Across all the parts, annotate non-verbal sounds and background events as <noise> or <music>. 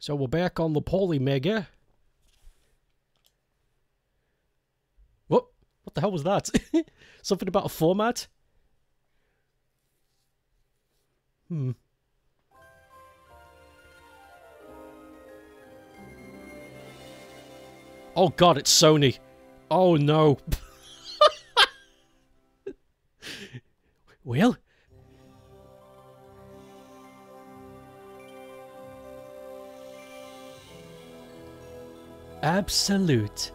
So we're back on the Polymega. What? What the hell was that? <laughs> Something about a format? Hmm. Oh god, it's Sony. Oh no. <laughs> well? Absolute.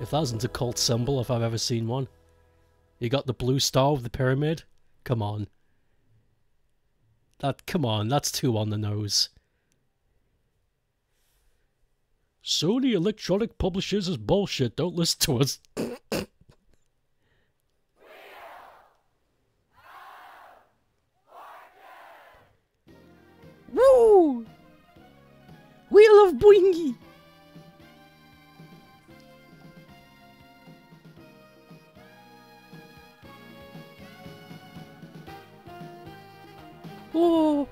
If that isn't a cult symbol, if I've ever seen one. You got the blue star of the pyramid? Come on. That, come on, that's too on the nose. Sony Electronic Publishers is bullshit. Don't listen to us. Woo! Wheel of Boingy! Oh!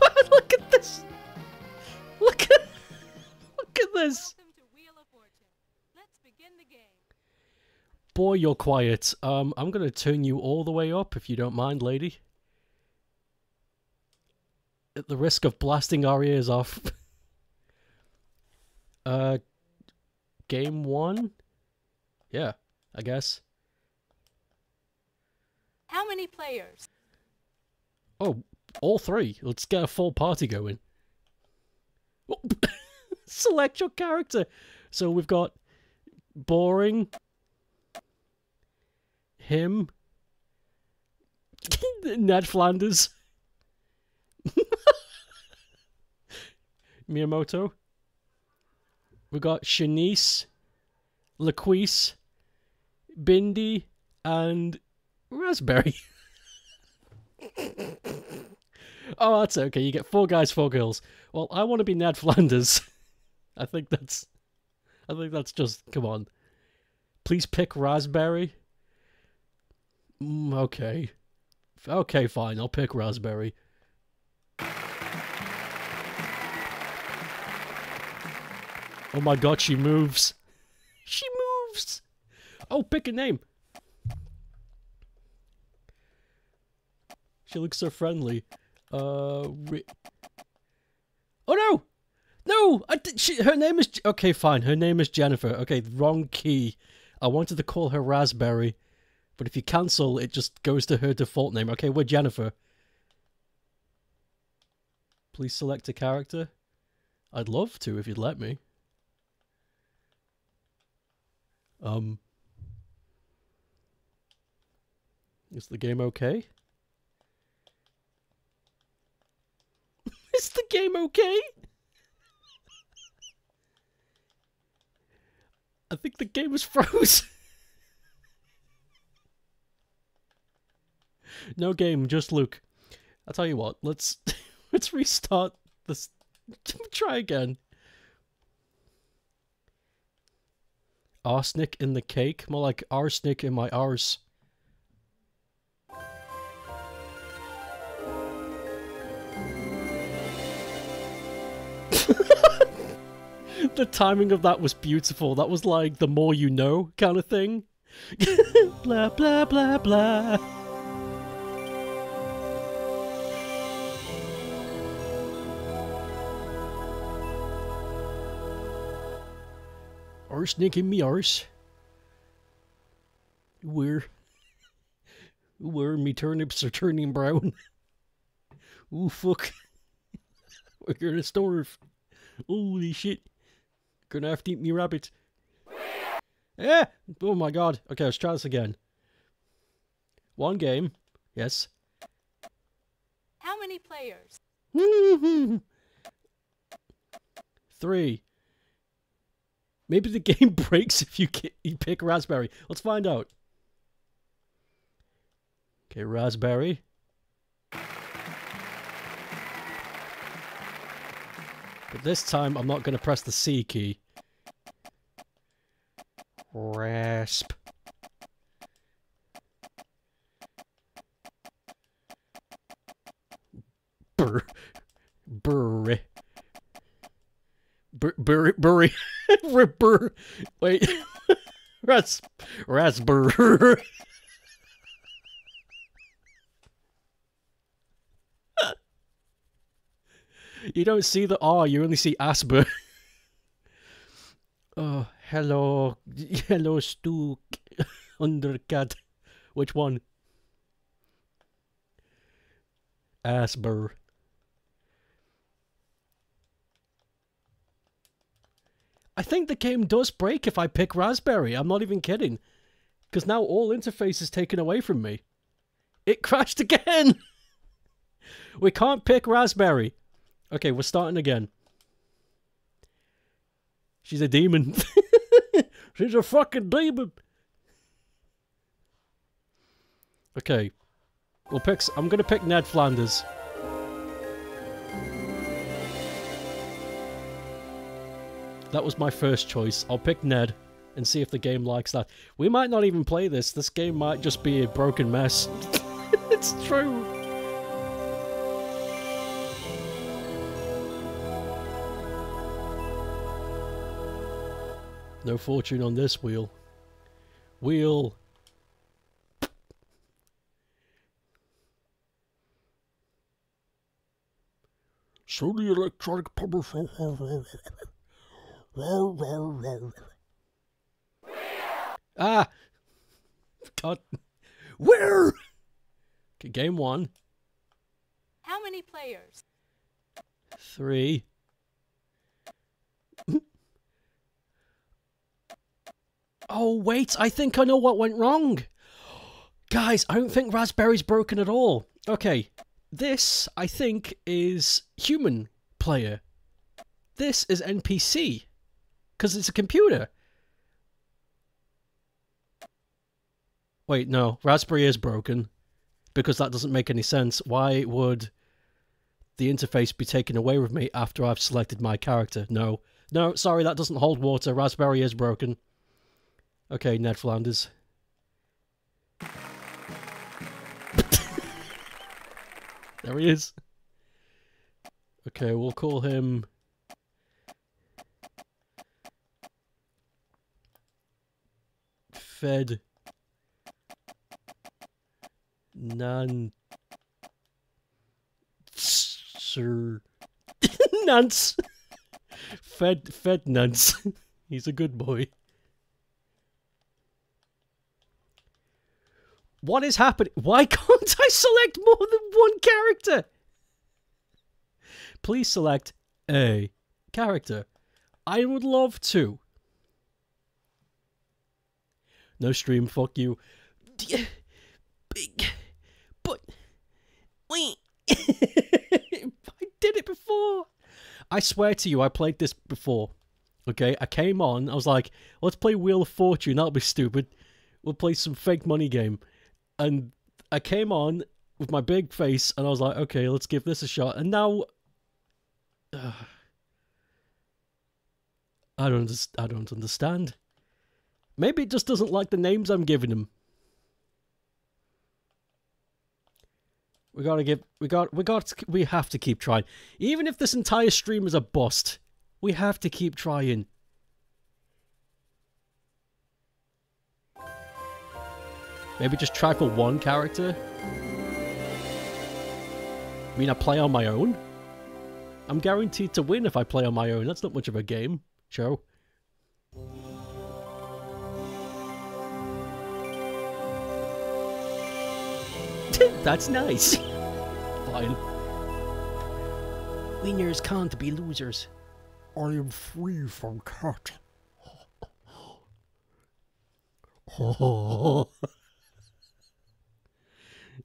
<laughs> Look at this! Look at look at this! Boy, you're quiet. Um, I'm gonna turn you all the way up if you don't mind, lady. At the risk of blasting our ears off. <laughs> uh, game one? Yeah, I guess. How many players? Oh, all three. Let's get a full party going. Oh, <laughs> Select your character. So we've got boring, him, <laughs> Ned Flanders, <laughs> Miyamoto. We got Shanice, Laquise, Bindi, and Raspberry. <laughs> oh, that's okay. You get four guys, four girls. Well, I want to be Ned Flanders. <laughs> I think that's. I think that's just. Come on. Please pick Raspberry. Mm, okay. Okay, fine. I'll pick Raspberry. Oh my god, she moves. She moves. Oh, pick a name. She looks so friendly. Uh, oh no, no! I did, she, her name is okay. Fine, her name is Jennifer. Okay, wrong key. I wanted to call her Raspberry, but if you cancel, it just goes to her default name. Okay, we're Jennifer. Please select a character. I'd love to if you'd let me. Um, is the game okay? <laughs> Is the game okay? I think the game is <laughs> froze. no game, just Luke. I'll tell you what, let's <laughs> let's restart this try again. Arsenic in the cake? More like arsenic in my arse. <laughs> the timing of that was beautiful. That was like the more you know kind of thing. <laughs> blah blah blah blah. Arsenic in me arse. Where? Where <laughs> me turnips are turning brown. <laughs> Ooh fuck. <laughs> We're gonna starve. Holy shit. Gonna have to eat me rabbits. Yeah! Oh my god. Okay, let's try this again. One game. Yes. How many players? Three. Maybe the <laughs> game breaks if you, get, you pick Raspberry. Let's find out. Okay, Raspberry. But this time I'm not going to press the C key. Rasp. Brr. Brr raspberry, berry, ripper. Wait, <laughs> ras, raspberry. you don't see the R, you only see Asper. <laughs> oh, hello, hello, Stu, undercut. Which one? Asper. I think the game does break if I pick Raspberry. I'm not even kidding. Because now all interface is taken away from me. It <laughs> crashed again! <laughs> we can't pick Raspberry. Okay, we're starting again. She's a demon. <laughs> She's a fucking demon. Okay. We'll pick. I'm gonna pick Ned Flanders. That was my first choice. I'll pick Ned and see if the game likes that. We might not even play this. This game might just be a broken mess. <laughs> it's true. No fortune on this wheel. Wheel. Sony Electronic <laughs> Publishing. ah! God. Where? Okay, game one. How many players? Three. oh, wait, I think I know what went wrong. Guys, I don't think Raspberry's broken at all. Okay, this, I think, is human player. This is NPC. Because it's a computer. Wait, no. Raspberry is broken. Because that doesn't make any sense. Why would the interface be taken away with me after I've selected my character? No. No, sorry, that doesn't hold water. Raspberry is broken. Okay, Ned Flanders. <laughs> there he is. Okay, we'll call him... Fed... Nan... Sir... <laughs> Nance! Fed... Fed Nance. <laughs> He's a good boy. What is happening? Why can't I select more than one character? Please select a character. I would love to. No stream, fuck you. <laughs> Big. But. Wait. <laughs> I did it before. I swear to you, I played this before. Okay, I came on, I was like, let's play Wheel of Fortune, that'll be stupid. We'll play some fake money game. And I came on with my big face and I was like, okay, let's give this a shot. And now uh, <sighs> I don't I don't understand. Maybe it just doesn't like the names I'm giving him. We gotta give we got we got we have to keep trying. Even if this entire stream is a bust, we have to keep trying. Maybe just try for one character? I mean, I play on my own? I'm guaranteed to win if I play on my own. That's not much of a game. Show. <laughs> That's nice. Fine. Winners can't be losers. I am free from cat. Oh.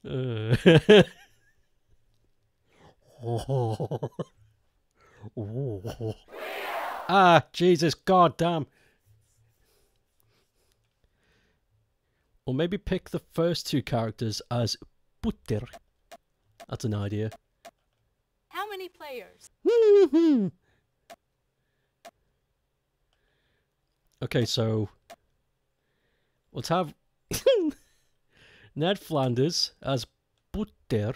Uh, ah, Jesus, goddamn. Or maybe pick the first two characters as Butter. That's an idea. How many players? <laughs> okay, so let's have <laughs> Ned Flanders as Butter.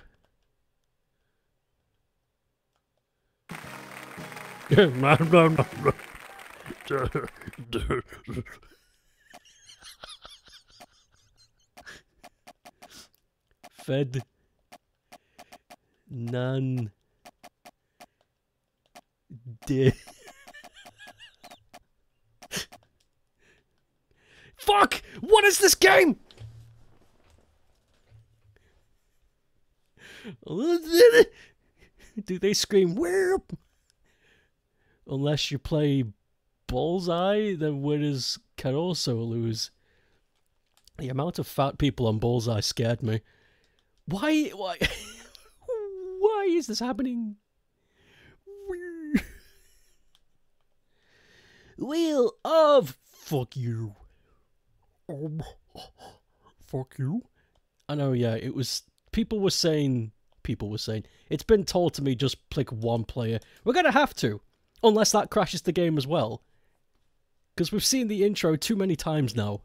<laughs> Fed. None De. Fuck! What is this game? Do they scream whip? Unless you play Bullseye, then winners can also lose. The amount of fat people on Bullseye scared me. Why? Why? <laughs> why is this happening? Wheel of fuck you. Um, fuck you. I know, yeah, it was. People were saying. People were saying. It's been told to me just pick one player. We're gonna have to. Unless that crashes the game as well. Because we've seen the intro too many times now.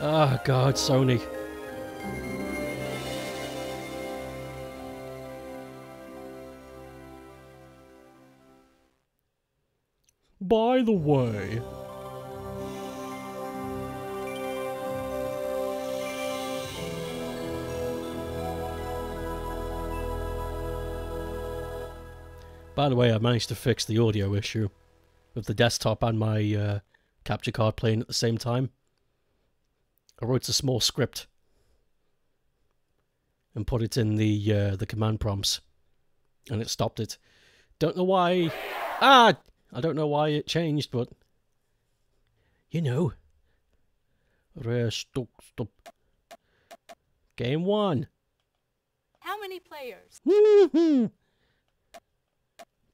Oh god, Sony. By the way, By the way, I managed to fix the audio issue with the desktop and my uh, capture card playing at the same time. I wrote a small script and put it in the uh, the command prompts, and it stopped it. Don't know why. Ah, I don't know why it changed, but you know. Rest stop. Game one. How many players?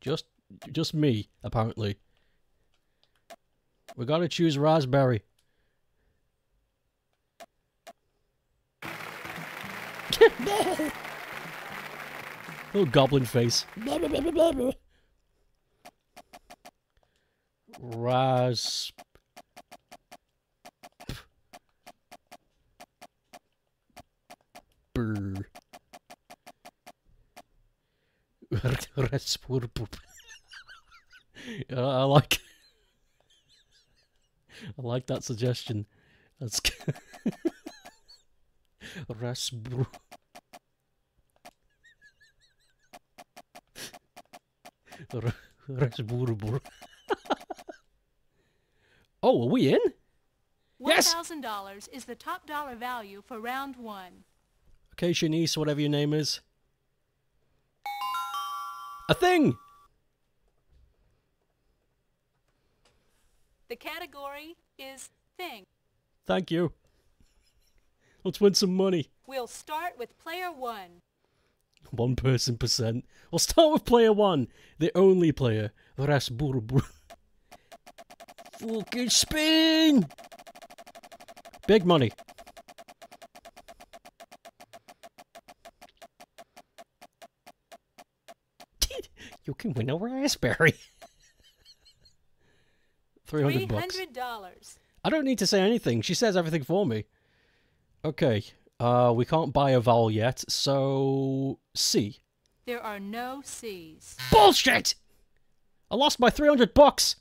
just, just me apparently. We gotta choose raspberry. <laughs> Little goblin face. Ras. Brr. <laughs> <laughs> I like. I like that suggestion. That's. Raspur. R- Rasburbur. <laughs> oh, are we in? Yes! $1,000 is the top dollar value for round one. Okay, Shanice, whatever your name is. A thing! The category is thing. Thank you. Let's win some money. We'll start with player one. One person percent. We'll start with player one, the only player. Rasburbur. <laughs> Fucking spin! Big money. <laughs> you can win a raspberry. <laughs> 300 bucks. $300. I don't need to say anything. She says everything for me. Okay. Uh, we can't buy a vowel yet, so C. There are no C's. Bullshit! I lost my 300 bucks.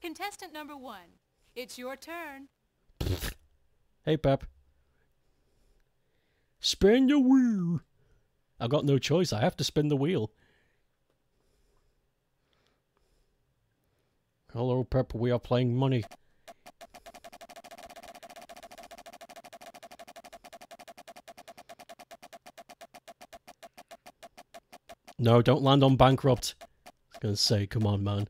Contestant number one. It's your turn. Hey, Pep. Spin your wheel. I've got no choice. I have to spin the wheel. Hello, Pep. We are playing money. No, don't land on bankrupt. I was gonna say, come on, man.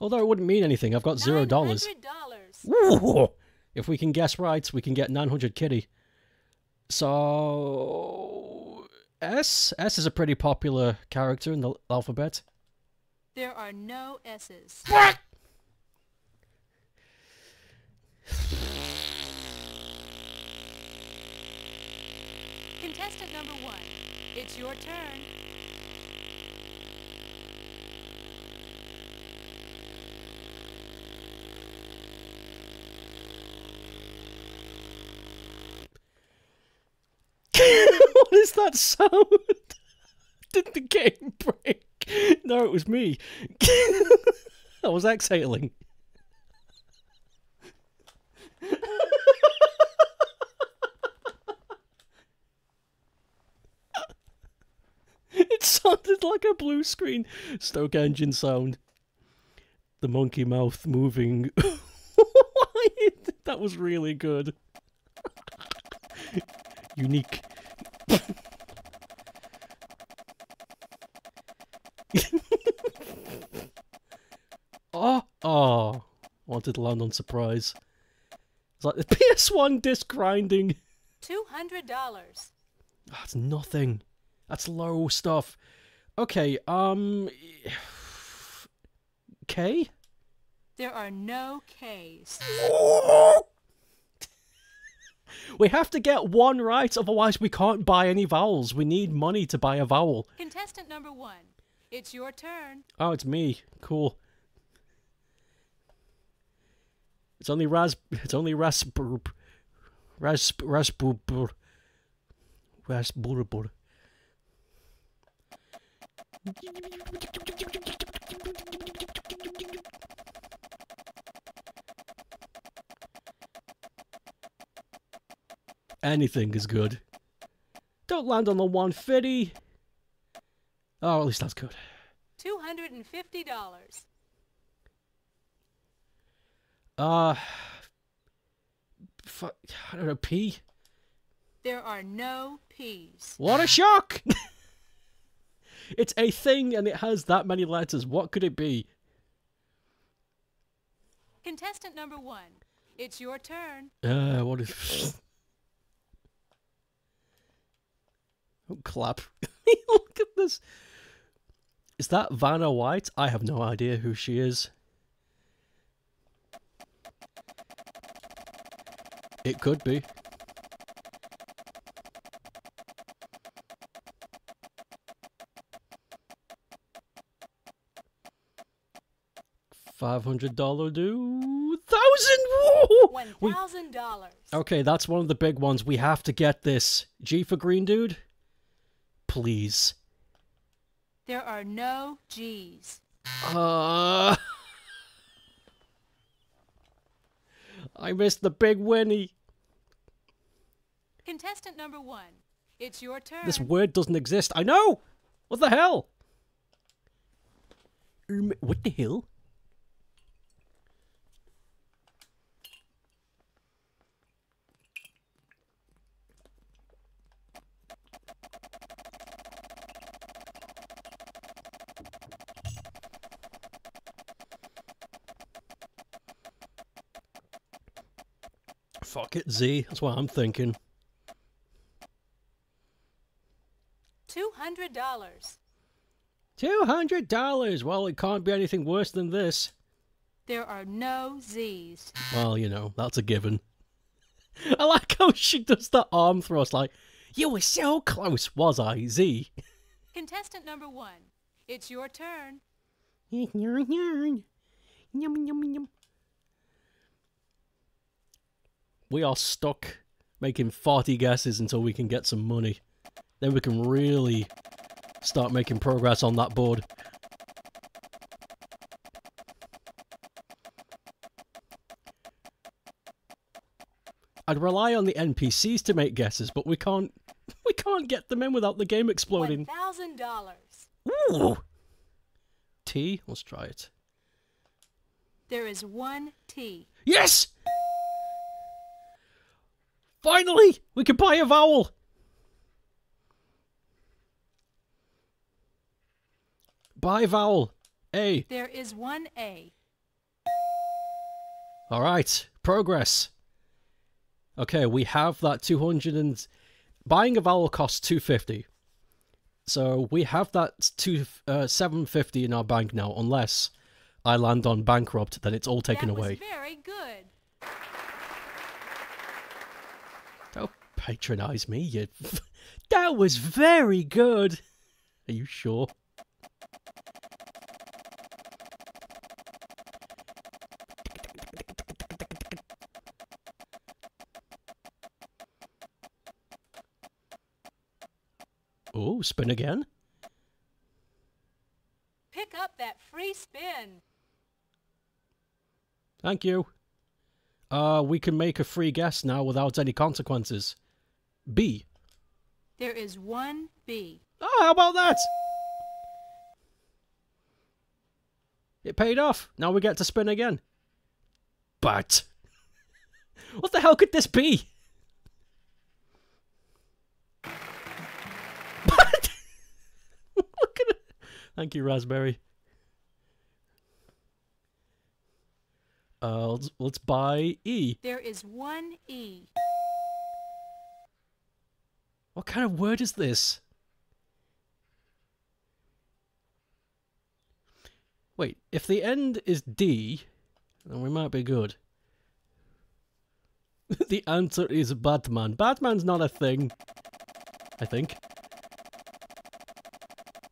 Although it wouldn't mean anything. I've got zero dollars. If we can guess right, we can get 900 kitty. So S S is a pretty popular character in the alphabet. There are no S's. Contestant number one, it's your turn. <laughs> what is that sound? <laughs> Did the game break? No, it was me. <laughs> I was exhaling. Sounded like a blue screen Stoke engine sound. The monkey mouth moving. <laughs> that was really good. Unique. oh, oh. Wanted to land on surprise. It's like the <laughs> PS1 disc grinding. $200. That's nothing. That's low stuff. Okay, um. K? There are no Ks. We have to get one right, otherwise, we can't buy any vowels. We need money to buy a vowel. Contestant number one, it's your turn. Oh, it's me. Cool. It's only Raz. It's only Rasburb. Ras Rasbur. Rasburbur. Anything is good. Don't land on the 150. Oh, at least that's good. $250. Uh, fuck, I don't know, P. There are no Ps. What a shock! <laughs> it's a thing and it has that many letters. What could it be? Contestant number one, it's your turn. Uh, what is. oh, <laughs> clap. <laughs> Look at this. Is that Vanna White? I have no idea who she is. It could be. Five hundred dollar do thousand. thousand dollars. Okay, that's one of the big ones. We have to get this. G for green dude? Please. There are no Gs. Uh <laughs> I missed the big Winnie. Contestant number one, it's your turn. This word doesn't exist. I know. What the hell? Um, what the hell? Fuck it, Z. That's what I'm thinking. $200. Two hundred dollars. Well, it can't be anything worse than this. There are no Zs. Well, you know, that's a given. <laughs> I like how she does the arm thrust, like, you were so close, was I, Z? <laughs> Contestant number one, it's your turn. It's your turn. Yum, yum, yum. We are stuck making 40 guesses until we can get some money. Then we can really start making progress on that board. I'd rely on the NPCs to make guesses, but we can't <laughs> we can't get them in without the game exploding. $1,000. Ooh. T, let's try it. There is one T. Yes! Finally! We can buy a vowel! Buy vowel. A. There is one A. Alright. Progress. Okay, we have that 200 and... Buying a vowel costs 250. So we have that two, uh, 750 in our bank now, unless I land on bankrupt, then it's all taken that away. very good. Don't patronize me, you. <laughs> that was very good. Are you sure? Oh, spin again. Pick up that free spin. Thank you. Uh, we can make a free guess now without any consequences. B. There is one B. Oh, how about that? It paid off. Now we get to spin again. But <laughs> what the hell could this be? <laughs> What? Look at it. Thank you, Raspberry. Uh, let's, let's buy E. There is one E. What kind of word is this? Wait, if the end is D, then we might be good. <laughs> the answer is Batman. Batman's not a thing. I think. <laughs>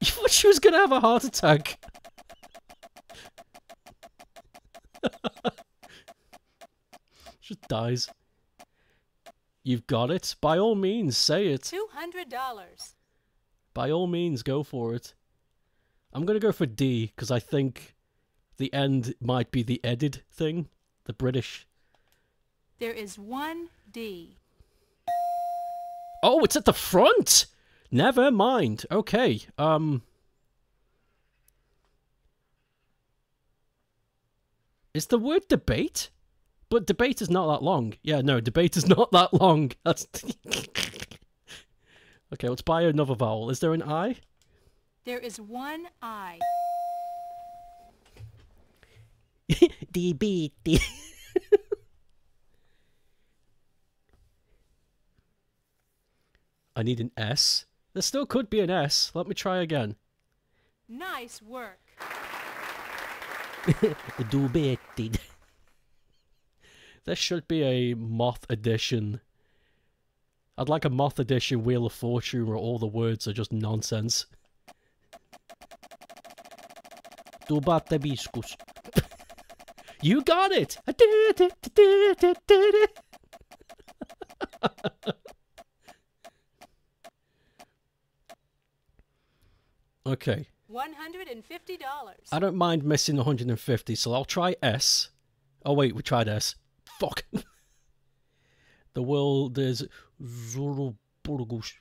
You thought she was gonna have a heart attack. <laughs> Just dies. You've got it. By all means, say it. $200. By all means, go for it. I'm gonna go for D because I think the end might be the edited thing, the British. There is one D. Oh, it's at the front. Never mind. Okay. Um. Is the word debate? But debate is not that long. Yeah, no, debate is <laughs> not that long. That's. <laughs> okay, let's buy another vowel. Is there an I? There is one I. <laughs> DB. I need an S. There still could be an S. Let me try again. Nice work. Dubeted. There should be a moth edition. I'd like a moth edition Wheel of Fortune where all the words are just nonsense. Dubate. <laughs> You got it! I did it! Did it! Did it! okay. $150. I don't mind missing 150, so I'll try S. Oh wait, we tried S. Fuck. <laughs> the world is Zoroburgus.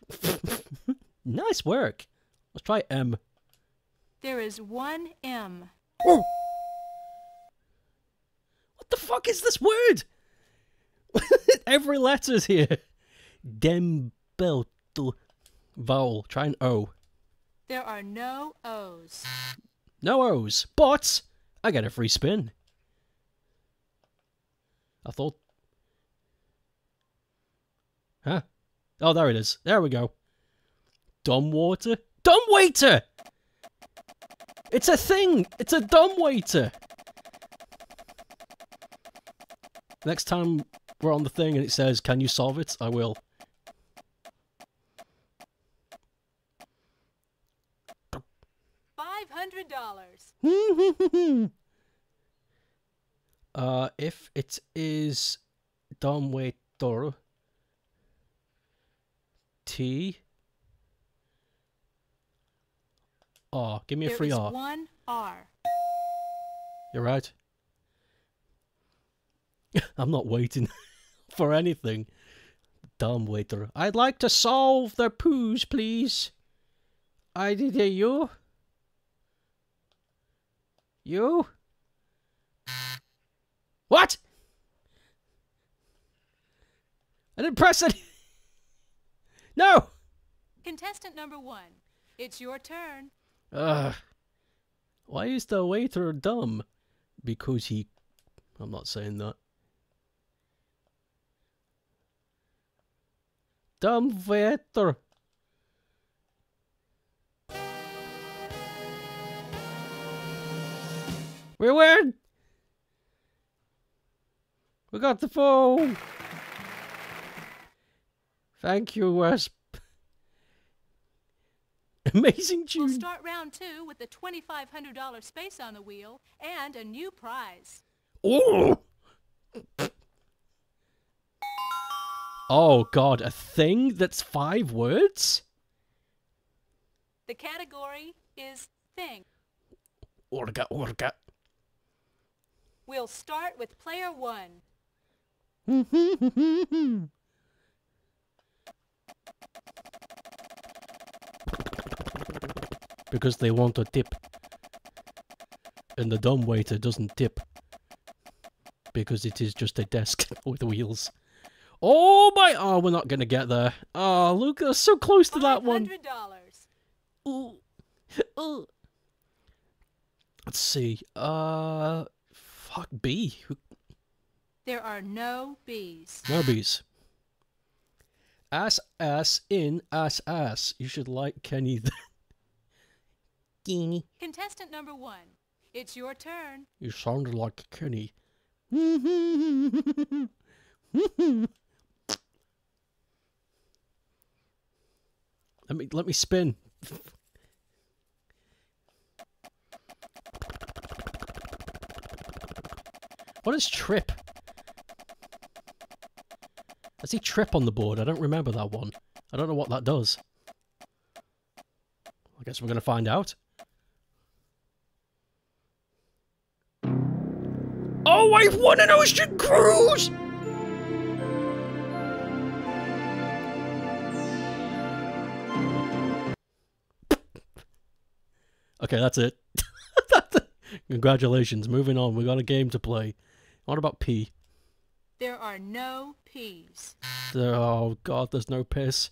<laughs> nice work. Let's try M. There is one M. Oh! What the fuck is this word? <laughs> Every letter's here. Dembelto. Vowel. Try an O. There are no O's. No O's. But I get a free spin. I thought. Huh? Oh, there it is. There we go. Dumb water. Dumb waiter! It's a thing! It's a dumb waiter! Next time we're on the thing and it says, Can you solve it? I will. $500. <laughs> uh, if it is dumb waiter, T. R. Give me a free R. one R. You're right. <laughs> I'm not waiting <laughs> for anything. Dumb waiter. I'd like to solve the poos, please. I did hear you. You? What? I didn't press it. <laughs> No. Contestant number one. It's your turn. Ugh. Why is the waiter dumb? Because he. I'm not saying that. Dumb waiter. We win! We got the phone! Thank you, Wasp. <laughs> Amazing We'll tune. start round two with the $2,500 space on the wheel and a new prize. Oh! Oh god, a thing that's five words? The category is thing. Orga, orga. We'll start with player one. <laughs> because they want a tip. And the dumb waiter doesn't tip. Because it is just a desk <laughs> with wheels. Oh my! Oh, we're not gonna get there. Oh, look, that's so close to that one. $500. Ooh. <laughs> Ooh. Let's see. Uh, fuck B. There are no bees. No bees. Ass ass in ass ass. You should like Kenny. <laughs> Kenny. Contestant number one. It's your turn. You sounded like Kenny. <laughs> let me let me spin. What is trip? I see trip on the board. I don't remember that one. I don't know what that does. I guess we're gonna find out. Oh, I've won an ocean cruise! Okay, that's it. <laughs> That's it. Congratulations. Moving on. We got a game to play. What about P? There are no peas. There- Oh god, there's no piss.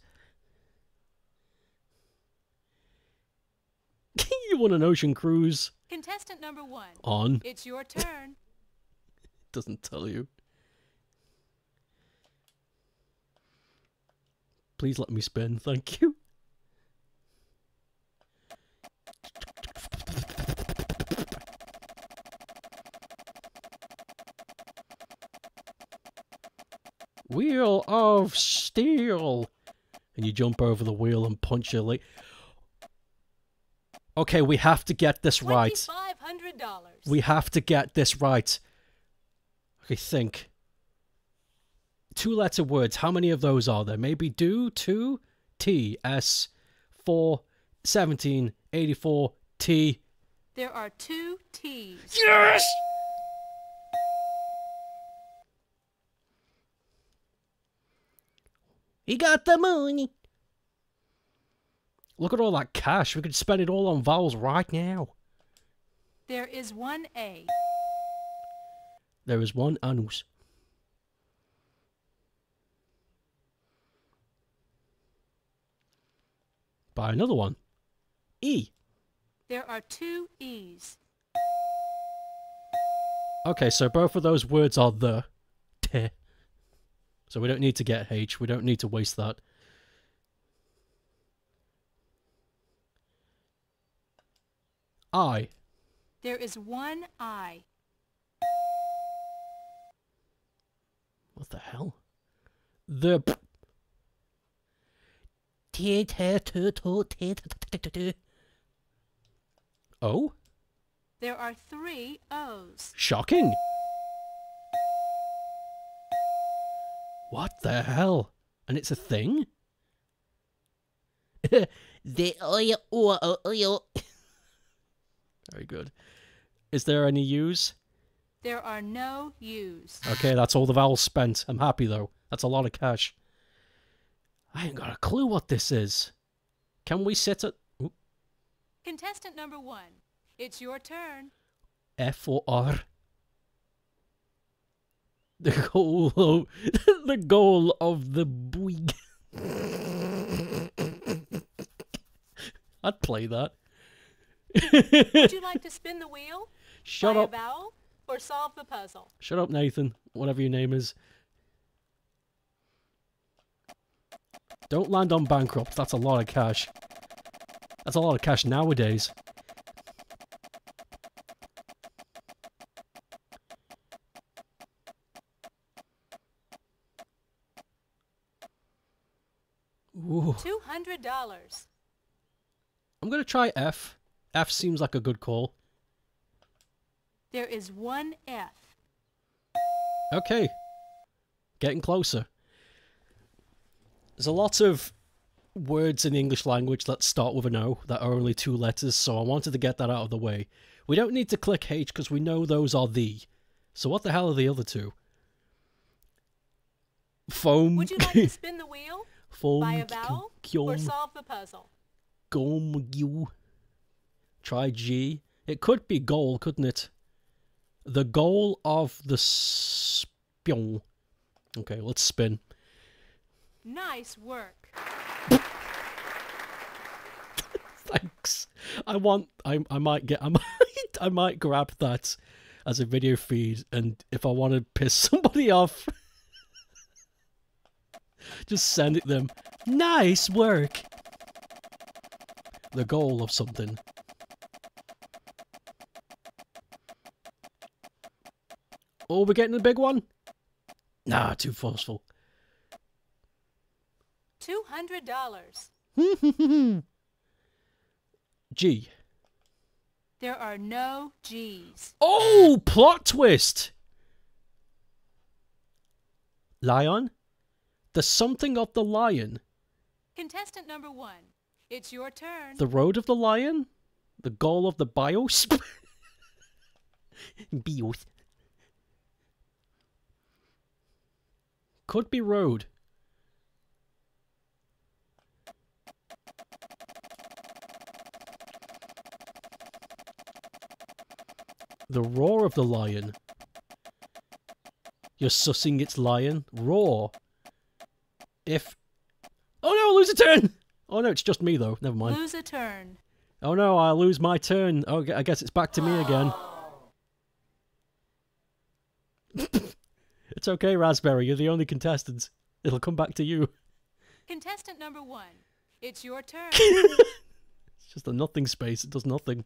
<laughs> you want an ocean cruise Contestant number one. on? It's your turn. <laughs> Doesn't tell you. Please let me spin, thank you. Wheel of steel. And you jump over the wheel and punch your leg. Okay, we have to get this right. $2,500. We have to get this right. Okay, think. Two letter words. How many of those are there? Maybe do, two, T, S, 4, 17, 84, T. There are two T's. Yes! He got the money. Look at all that cash. We could spend it all on vowels right now. There is one A. There is one anus. Buy another one. E. There are two E's. Okay, so both of those words are the. So we don't need to get H. We don't need to waste that. I. There is one I. What the hell? The. Oh? There are three O's. Shocking. What the hell? And it's a thing? <laughs> the oil, oil, oil. Very good. Is there any U's? There are no U's. Okay, that's all the vowels spent. I'm happy though. That's a lot of cash. I ain't got a clue what this is. Can we sit at Oop, Contestant number one. It's your turn. F or R? <laughs> The goal of, the goal of the boig. I'd play that. Would you like to <laughs> spin the wheel? Shut up. a vowel? Or solve the puzzle? Shut up, Nathan. Whatever your name is. Don't land on bankrupt. That's a lot of cash. That's a lot of cash nowadays. Ooh. $200. I'm gonna try F. F seems like a good call. There is one F. Okay. Getting closer. There's a lot of words in the English language that start with an O that are only two letters, so I wanted to get that out of the way. We don't need to click H because we know those are the. So what the hell are the other two? Foam. Would you like to <laughs> spin the wheel, Buy a vowel, or um solve the puzzle? gom, gyu. Try G. It could be goal, couldn't it? The goal of the spion. Okay, let's spin. Nice work. <laughs> Thanks. I want. I. I might get. I <laughs> might. I might grab that as a video feed, and if I want to piss somebody <laughs> off, just send it them. Nice work. The goal of something. Oh, we're getting the big one. Nah, too forceful. $200. <laughs> G. There are no G's. Oh, plot twist. Lion? The something of the lion. Contestant number one, it's your turn. The road of the lion? The goal of the bios? <laughs> bios. Could be road. The roar of the lion. You're sussing its lion. Roar. If. Oh no, I lose a turn! Oh no, it's just me though. Never mind. Lose a turn. Oh no, I lose my turn. Oh, I guess it's back to me again. <laughs> it's okay, Raspberry. You're the only contestant. It'll come back to you. Contestant number one, it's your turn. <laughs> It's just a nothing space. It does nothing.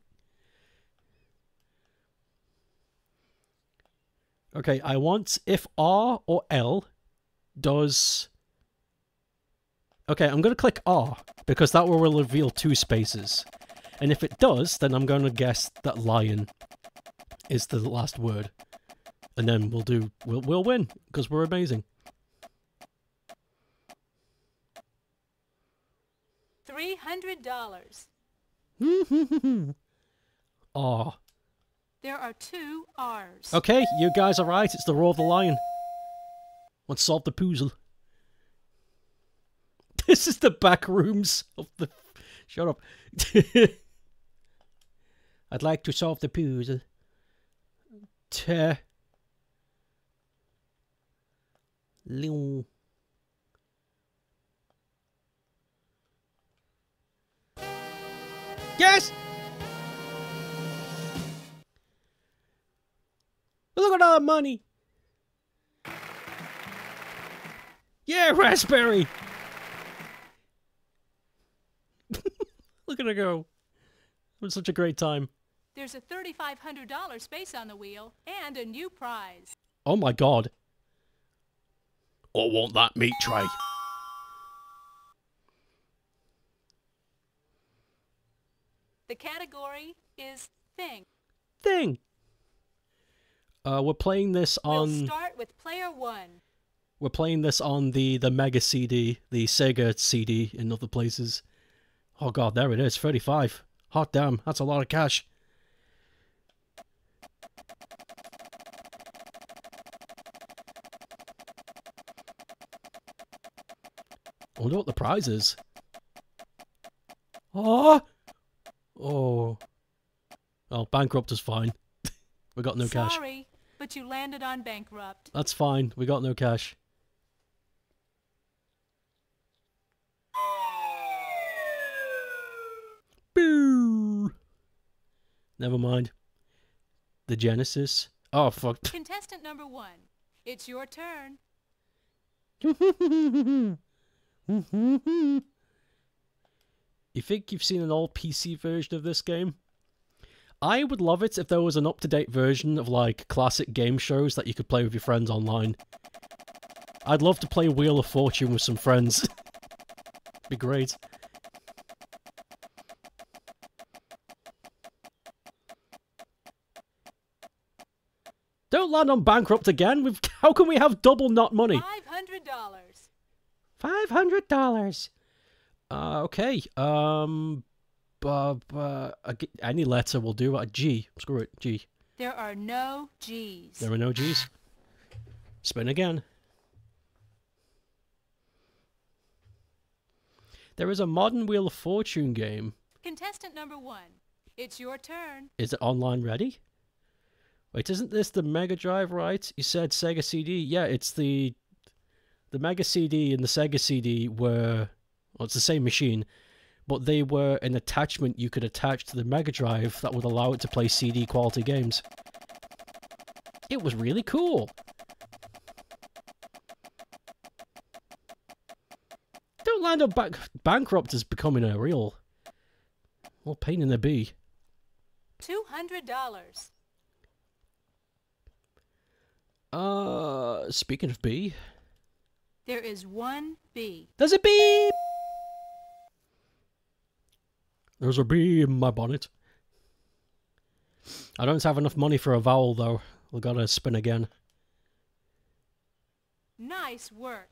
Okay, I want if R or L does. Okay, I'm going to click R because that will reveal two spaces. And if it does, then I'm going to guess that lion is the last word. And then we'll do we'll we'll win because we're amazing. $300. <laughs> R. There are two R's. Okay, you guys are right. It's the roar of the lion. Let's solve the puzzle. This is the back rooms of the. Shut up. <laughs> I'd like to solve the puzzle. Te. Liu. Yes! Look at all that money! Yeah, raspberry! Look at her go. It was such a great time. There's a $3,500 space on the wheel and a new prize. Oh my god. I want that meat tray. The category is thing. Thing. Uh, we're playing this on. We'll on. start with player one. We're playing this on the the Mega CD, the Sega CD in other places. Oh god, there it is, 35. Hot damn, that's a lot of cash. I wonder what the prize is. Oh! Oh. Well, bankrupt is fine. <laughs> we got no cash. Sorry, but you landed on bankrupt. That's fine. We got no cash. Never mind. The Genesis. Oh, fuck. <laughs> Contestant number one. It's your turn. you think you've seen an old PC version of this game? I would love it if there was an up to date version of like classic game shows that you could play with your friends online. I'd love to play Wheel of Fortune with some friends. <laughs> Be great. Don't land on bankrupt again. We've <laughs> how can we have double not money? $500. Five hundred dollars. Uh, okay. Um, uh, uh, any letter will do. A G. Screw it. G. There are no G's. There are no G's. Spin again. There is a modern Wheel of Fortune game. Contestant number one, it's your turn. Is it online ready? Wait, isn't this the Mega Drive, right? You said Sega CD. Yeah, it's the the Mega CD and the Sega CD were well, it's the same machine, but they were an attachment you could attach to the Mega Drive that would allow it to play CD quality games. It was really cool. Don't land up back bankrupt as becoming a real, well, pain in the bee. $200. Uh, speaking of bee, There is one B. there's a bee. There's a bee in my bonnet. I don't have enough money for a vowel though. We gotta spin again. Nice work.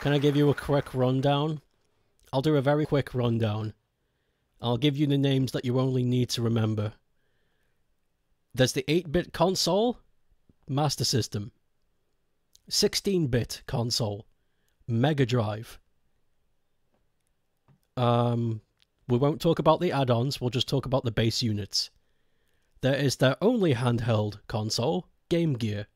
Can I give you a quick rundown? I'll do a very quick rundown. I'll give you the names that you only need to remember. There's the 8 bit console, Master System. 16 bit console, Mega Drive. Um, we won't talk about the add ons, we'll just talk about the base units. There is their only handheld console, Game Gear.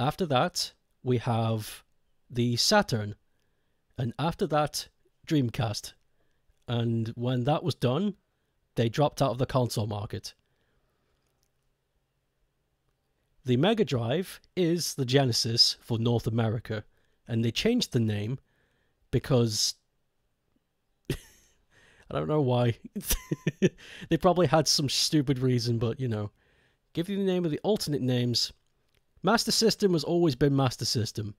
After that, we have the Saturn, and after that, Dreamcast. And when that was done, they dropped out of the console market. The Mega Drive is the Genesis for North America, and they changed the name because <laughs> I don't know why. <laughs> they probably had some stupid reason, but you know, give you the name of the alternate names. Master System has always been Master System.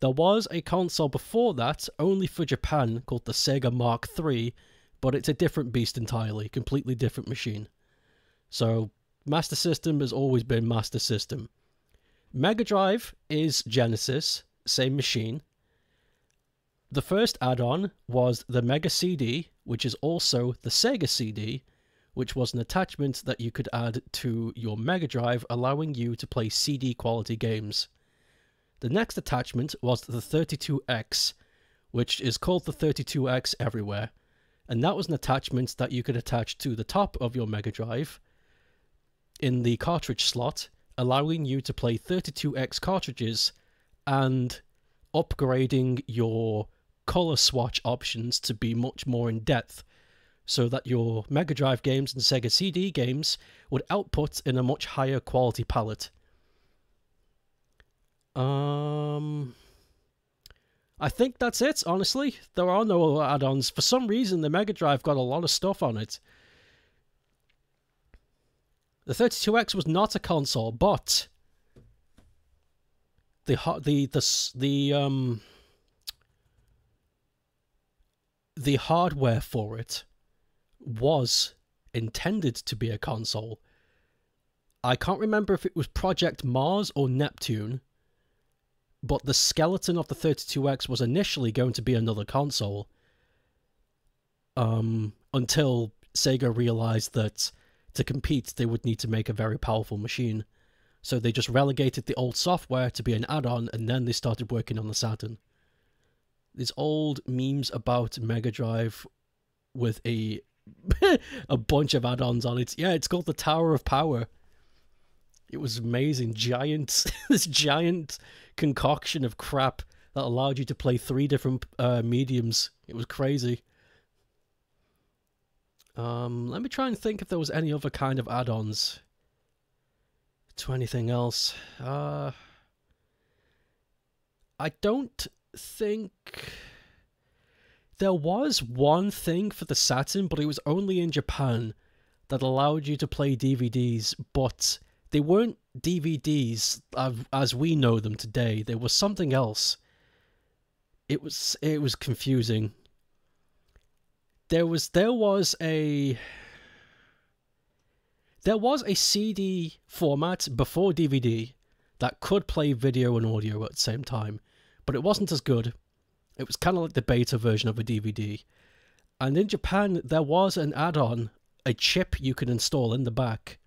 There was a console before that, only for Japan, called the Sega Mark III, but it's a different beast entirely, completely different machine. So, Master System has always been Master System. Mega Drive is Genesis, same machine. The first add on was the Mega CD, which is also the Sega CD, which was an attachment that you could add to your Mega Drive, allowing you to play CD quality games. The next attachment was the 32X, which is called the 32X everywhere, and that was an attachment that you could attach to the top of your Mega Drive in the cartridge slot, allowing you to play 32X cartridges and upgrading your color swatch options to be much more in depth so that your Mega Drive games and Sega CD games would output in a much higher quality palette. Um, I think that's it. Honestly, there are no other add-ons. For some reason, the Mega Drive got a lot of stuff on it. The 32X was not a console, but the the the the um the hardware for it was intended to be a console. I can't remember if it was Project Mars or Neptune, but the skeleton of the 32X was initially going to be another console. Um, until Sega realized that to compete, they would need to make a very powerful machine. So they just relegated the old software to be an add on, and then they started working on the Saturn. These old memes about Mega Drive with a <laughs> a bunch of add-ons on it. Yeah, it's called the Tower of Power. It was amazing, giant <laughs> this giant concoction of crap that allowed you to play three different uh, mediums. It was crazy. Um, let me try and think if there was any other kind of add-ons to anything else. Uh, I don't think there was one thing for the Saturn, but it was only in Japan that allowed you to play DVDs, but they weren't DVDs as- we know them today. There was something else. It was it was confusing. There was there was a there was a CD format before DVD that could play video and audio at the same time, but it wasn't as good It was kind of like the beta version of a DVD. And in Japan, there was an add on, a chip you could install in the back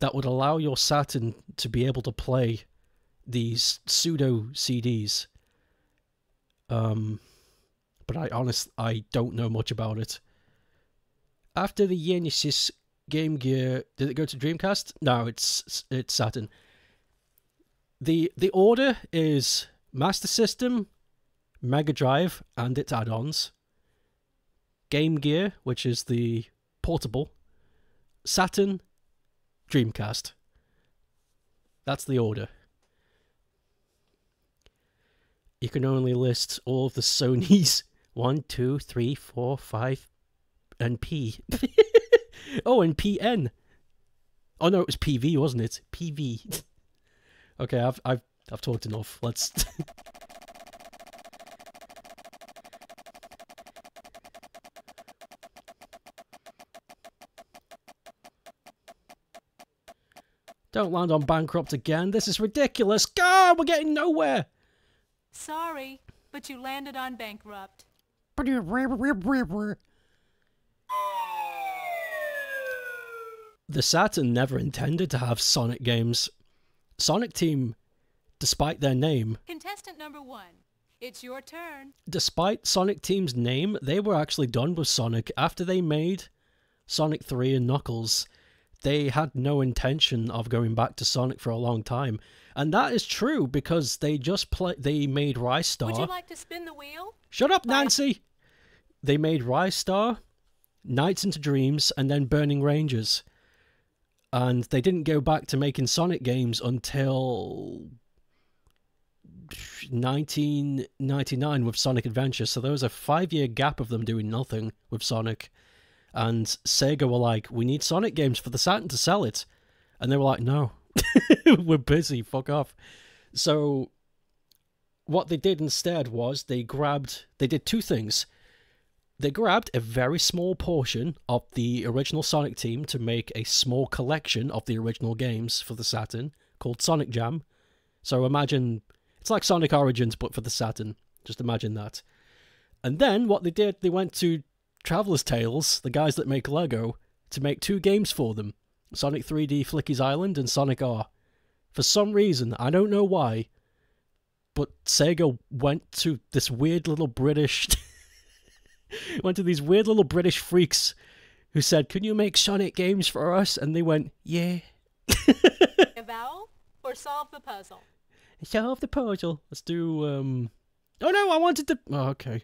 that would allow your Saturn to be able to play these pseudo CDs. Um, but I honest I don't know much about it. After the Genesis Game Gear, did it go to Dreamcast? No, it's it's Saturn. the The order is Master System, Mega Drive, and its add-ons. Game Gear, which is the portable, Saturn, Dreamcast. That's the order. You can only list all of the <laughs> Sony's one, two, three, four, five, and P. <laughs> oh, and PN. Oh no, it was PV, wasn't it? PV. <laughs> okay, I've I've I've talked enough. Let's. <laughs> Don't land on bankrupt again. This is ridiculous. God, we're getting nowhere. Sorry, but you landed on bankrupt. The Saturn never intended to have Sonic games. Sonic Team, despite their name, Contestant number one, it's your turn. despite Sonic Team's name, they were actually done with Sonic after they made Sonic 3 and Knuckles. They had no intention of going back to Sonic for a long time. And that is true because they just play they made Ristar. Would you like to spin the wheel? Shut up, Bye. Nancy! They made Ristar, Nights into Dreams, and then Burning Rangers. And they didn't go back to making Sonic games until 1999 with Sonic Adventure. So there was a five year gap of them doing nothing with Sonic. And Sega were like, we need Sonic games for the Saturn to sell it. And they were like, no, <laughs> we're busy, fuck off. So what they did instead was they grabbed they did two things they grabbed a very small portion of the original sonic team to make a small collection of the original games for the saturn called sonic jam so imagine it's like sonic origins but for the saturn just imagine that and then what they did they went to traveler's tales the guys that make lego to make two games for them sonic 3d flicky's island and sonic r for some reason i don't know why but Sega went to this weird little British <laughs> went to these weird little British freaks who said, "Can you make Sonic games for us?" And they went, "Yeah." <laughs> A vowel or solve the puzzle? Solve the puzzle. Let's do. um... Oh no, I wanted to. Oh, okay.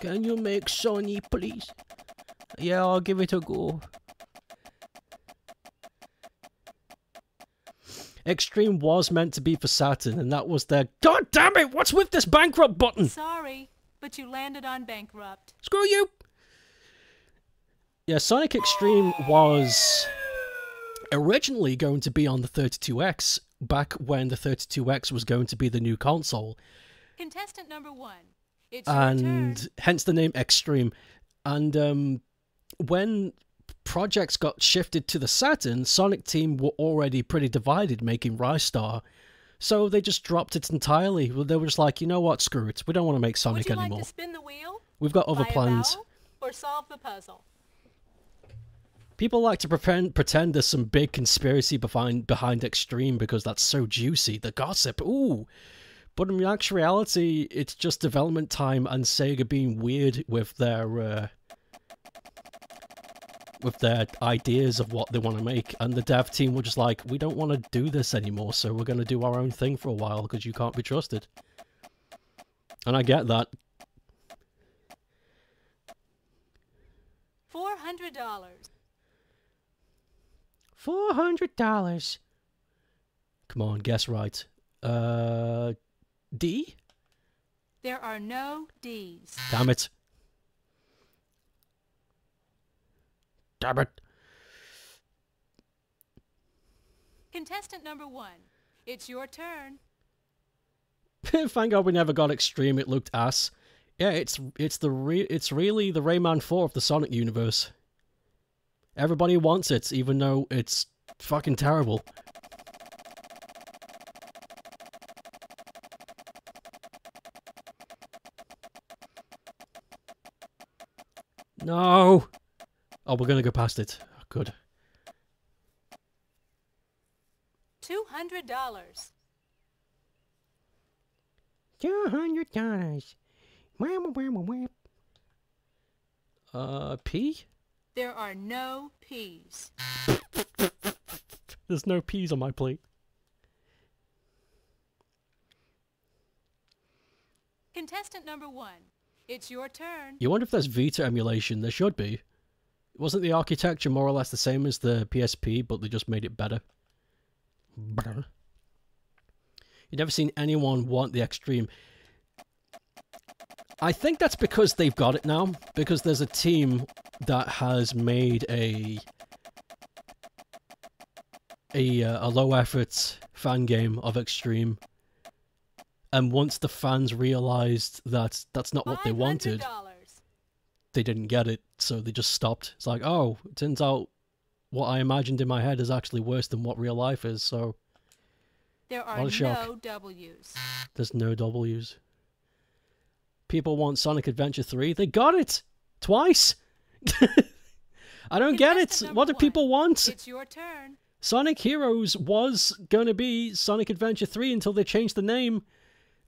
Can you make Sony, please? Yeah, I'll give it a go. Extreme was meant to be for Saturn, and that was their. God damn it! What's with this bankrupt button? Sorry, but you landed on bankrupt. Screw you! Yeah, Sonic Extreme was originally going to be on the 32X back when the 32X was going to be the new console, Contestant number one, it's and hence the name Extreme. And um, when projects got shifted to the Saturn, Sonic Team were already pretty divided making Ristar. So they just dropped it entirely. They were just like, you know what, screw it. We don't want to make Would Sonic you anymore. like to spin the wheel? We've got other plans. or solve the puzzle? People like to pretend pretend there's some big conspiracy behind behind Extreme because that's so juicy. The gossip, ooh. But in actual reality, it's just development time and Sega being weird with their uh, with their ideas of what they want to make. And the dev team were just like, we don't want to do this anymore, so we're going to do our own thing for a while because you can't be trusted. And I get that. Four hundred dollars. Four hundred dollars. Come on, guess right. Uh, D. There are no D's. Damn it. Damn it. Contestant number one, it's your turn. <laughs> Thank God we never got extreme. It looked ass. Yeah, it's it's the re- it's really the Rayman Four of the Sonic universe. Everybody wants it, even though it's fucking terrible. No! Oh, we're gonna go past it. Good. $200. Two hundred dollars. Wham, wham, wham. Uh, P? There are no P's. <laughs> There's no P's on my plate. Contestant number one. It's your turn. You wonder if there's Vita emulation. There should be. Wasn't the architecture more or less the same as the PSP, but they just made it better? Brr. You've never seen anyone want the extreme. I think that's because they've got it now. Because there's a team that has made a a uh, a low effort fan game of extreme. And once the fans realized that that's not what they wanted, they didn't get it, so they just stopped. It's like, oh, it turns out what I imagined in my head is actually worse than what real life is, so There are What a shock. no W's. there's no W's. People want Sonic Adventure 3. They got it! Twice! <laughs> I don't get it! What do number people want? It's your turn. Sonic Heroes was going to be Sonic Adventure 3 until they changed the name,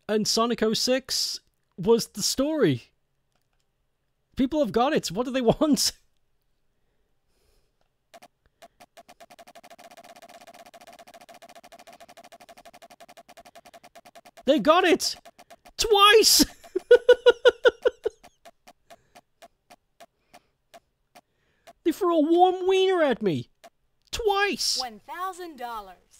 and Sonic 06 was the story. People have got it. What do they <laughs> want? They got it! Twice! <laughs> they threw a warm wiener at me! Twice! $1,000.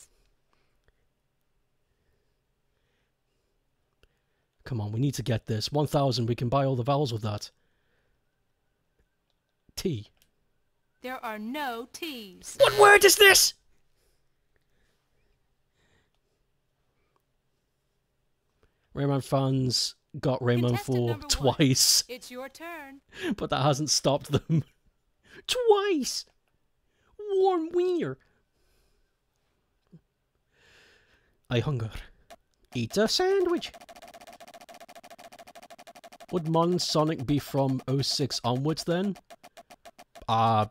Come on, we need to get this. 1,000, we can buy all the vowels with that. T. There are no T's. What word is this? Rayman fans got Rayman Contestant 4 number one. twice, It's your turn. <laughs> but that hasn't stopped them. <laughs> twice! Warm wiener. I hunger. Eat a sandwich. Would Mon Sonic be from 06 onwards then? Uh,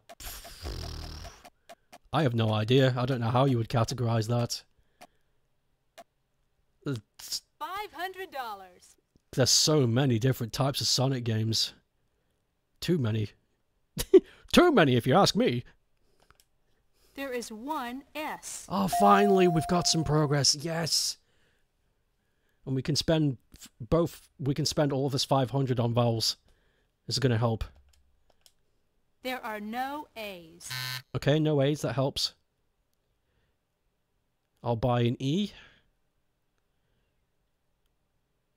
I have no idea. I don't know how you would categorize that. $500. There's so many different types of Sonic games. Too many. <laughs> Too many, if you ask me. There is one S. Oh, finally, we've got some progress. Yes. And we can spend both. We can spend all of this 500 on vowels. This is going to help. There are no A's. Okay, no A's. That helps. I'll buy an E.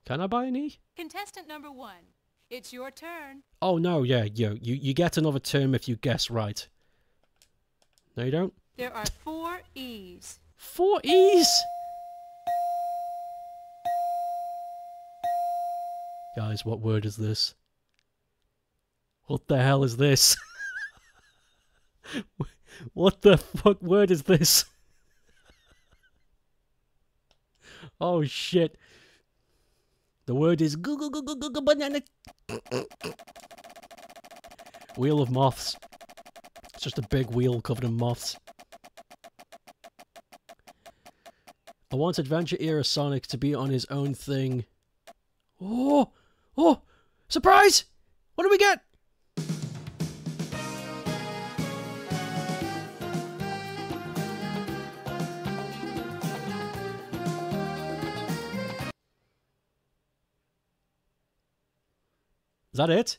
Can I buy an E? Contestant number one. It's your turn. Oh no, yeah, yo, you you get another term if you guess right. No, you don't. There are four E's. Four E's. Guys, what word is this? What the hell is this? <laughs> what the fuck word is this? <laughs> oh shit. The word is goo goo goo goo goo goo banana. Wheel of moths. It's just a big wheel covered in moths. I want Adventure Era Sonic to be on his own thing. Oh! Oh! Surprise! What do we get? Is that it?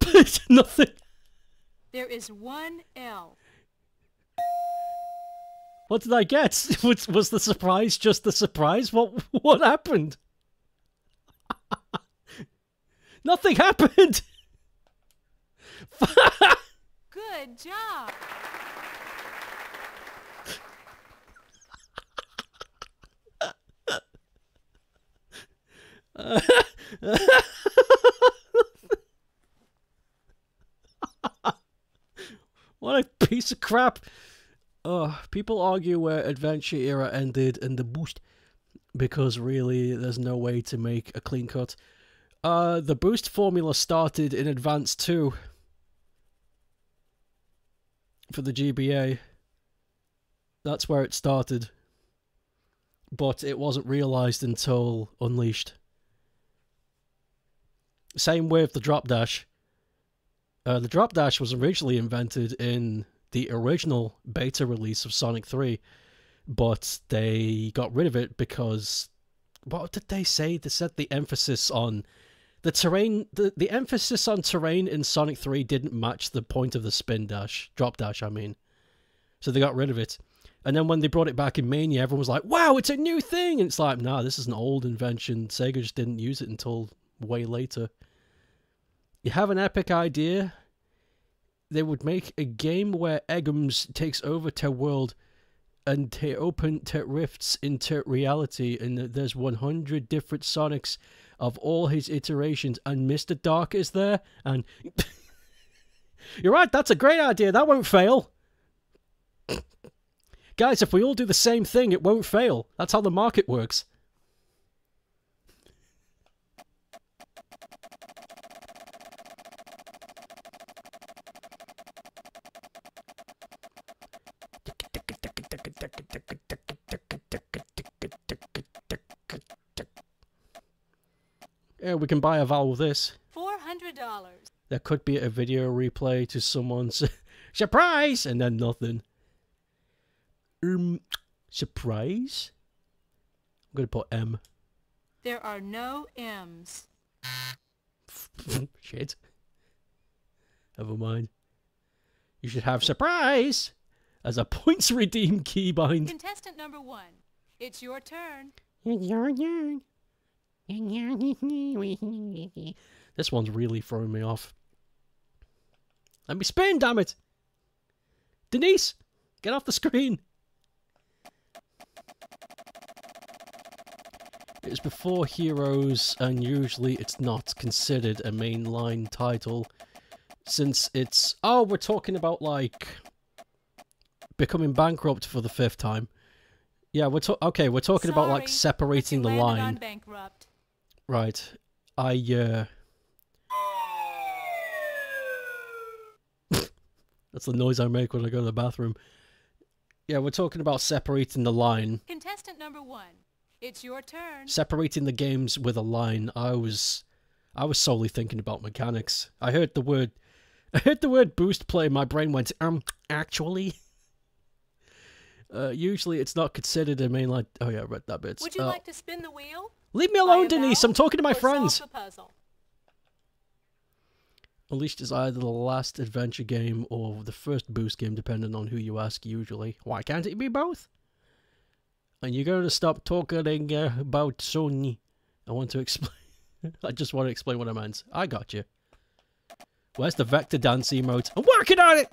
<laughs> Nothing. There is one L. What did I get? <laughs> Was, was the surprise just the surprise? What what happened? Nothing happened. <laughs> Good job. <laughs> what a piece of crap. Uh, people argue where Adventure Era ended and the Boost because really there's no way to make a clean cut. Uh, the Boost formula started in Advance 2 for the GBA. That's where it started. But it wasn't realized until Unleashed. Same with the drop dash. Uh, the drop dash was originally invented in the original beta release of Sonic 3, but they got rid of it because what did they say? They said the emphasis on the terrain, the, the emphasis on terrain in Sonic 3 didn't match the point of the spin dash, drop dash, I mean. So they got rid of it. And then when they brought it back in Mania, everyone was like, wow, it's a new thing. And it's like, nah, this is an old invention. Sega just didn't use it until way later. You have an epic idea. They would make a game where Eggums takes over to world and they open rifts into reality, and there's 100 different Sonics of all his iterations, and Mr. Dark is there, and <laughs> you're right, that's a great idea. That won't fail. Guys, if we all do the same thing, it won't fail. That's how the market works. Yeah, we can buy a vowel with this. $400. There could be a video replay to someone's <laughs> surprise and then nothing. Um, surprise? I'm gonna put M. There are no M's. <laughs> Shit. Never mind. You should have surprise as a <laughs> points redeem keybind. Contestant number one, it's your turn. It's your turn. <laughs> This one's really throwing me off. Let me spin, damn it! Denise, get off the screen. It's before Heroes, and usually it's not considered a mainline title, since it's oh, we're talking about like becoming bankrupt for the fifth time. Yeah, we're to- okay. We're talking about like separating the line. Right. I, uh... <laughs> That's the noise I make when I go to the bathroom. Yeah, we're talking about separating the line. Contestant number one, it's your turn. Separating the games with a line. I was... I was solely thinking about mechanics. I heard the word... <laughs> I heard the word boost play, my brain went, um, actually... <laughs> Uh, usually it's not considered a mainline... Oh yeah, I read that bit. Would you Uh, like to spin the wheel? Leave me alone, Denise! I'm talking to my friends! Unleashed is either the last adventure game or the first boost game, depending on who you ask, usually. Why can't it be both? And you're going to stop talking uh, about Sony. I want to explain. <laughs> I just want to explain what I meant. I got you. Where's the vector dance emote? I'm working on it!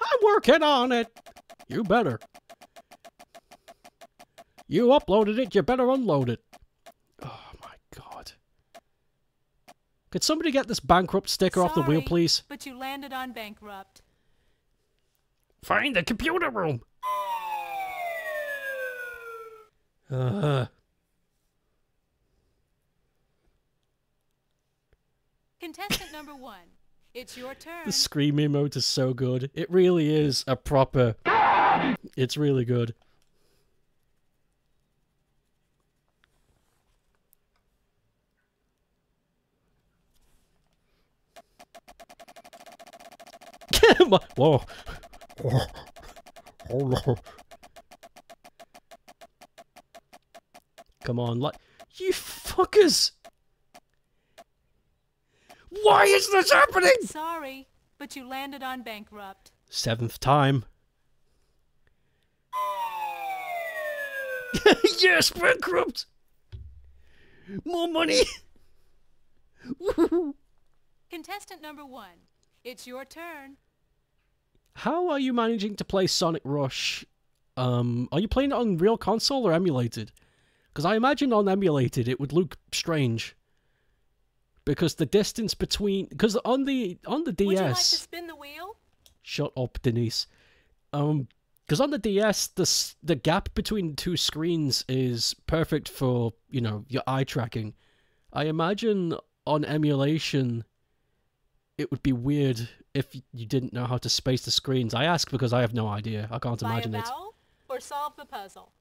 I'm working on it! You better. You uploaded it, you better unload it. Oh my god. Could somebody get this bankrupt sticker off the wheel, please? But you landed on bankrupt. Find the computer room. Uh-huh. Contestant number one, it's your turn. the scream emote is so good. It really is a proper. It's really good. My- Whoa. Hello. Come on, like you fuckers! Why is this happening? Sorry, but you landed on bankrupt. Seventh time. <laughs> yes, bankrupt. More money. <laughs> Contestant number one, it's your turn. How are you managing to play Sonic Rush? Um, are you playing it on real console or emulated? Because I imagine on emulated it would look strange. because the distance between because on the on the DS Would you like to spin the wheel? Shut up, Denise. Um, because on the DS, the the gap between two screens is perfect for you know your eye tracking. I imagine on emulation, it would be weird if you didn't know how to space the screens. I ask because I have no idea. I can't Buy a imagine it. vowel or solve the puzzle?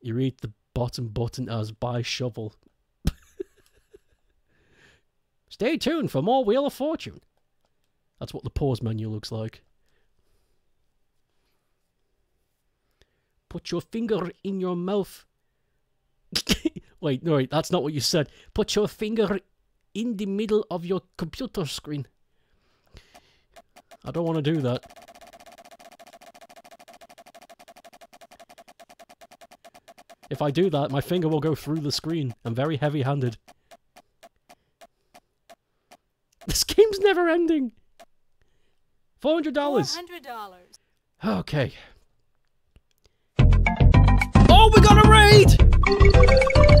You read the bottom button as buy shovel. <laughs> Stay tuned for more Wheel of Fortune. That's what the pause menu looks like. Put your finger in your mouth. <laughs> wait, no, wait, that's not what you said. Put your finger in the middle of your computer screen. I don't want to do that. If I do that, my finger will go through the screen. I'm very heavy handed. This game's never ending. $400. $400. Okay. Oh, we got a raid!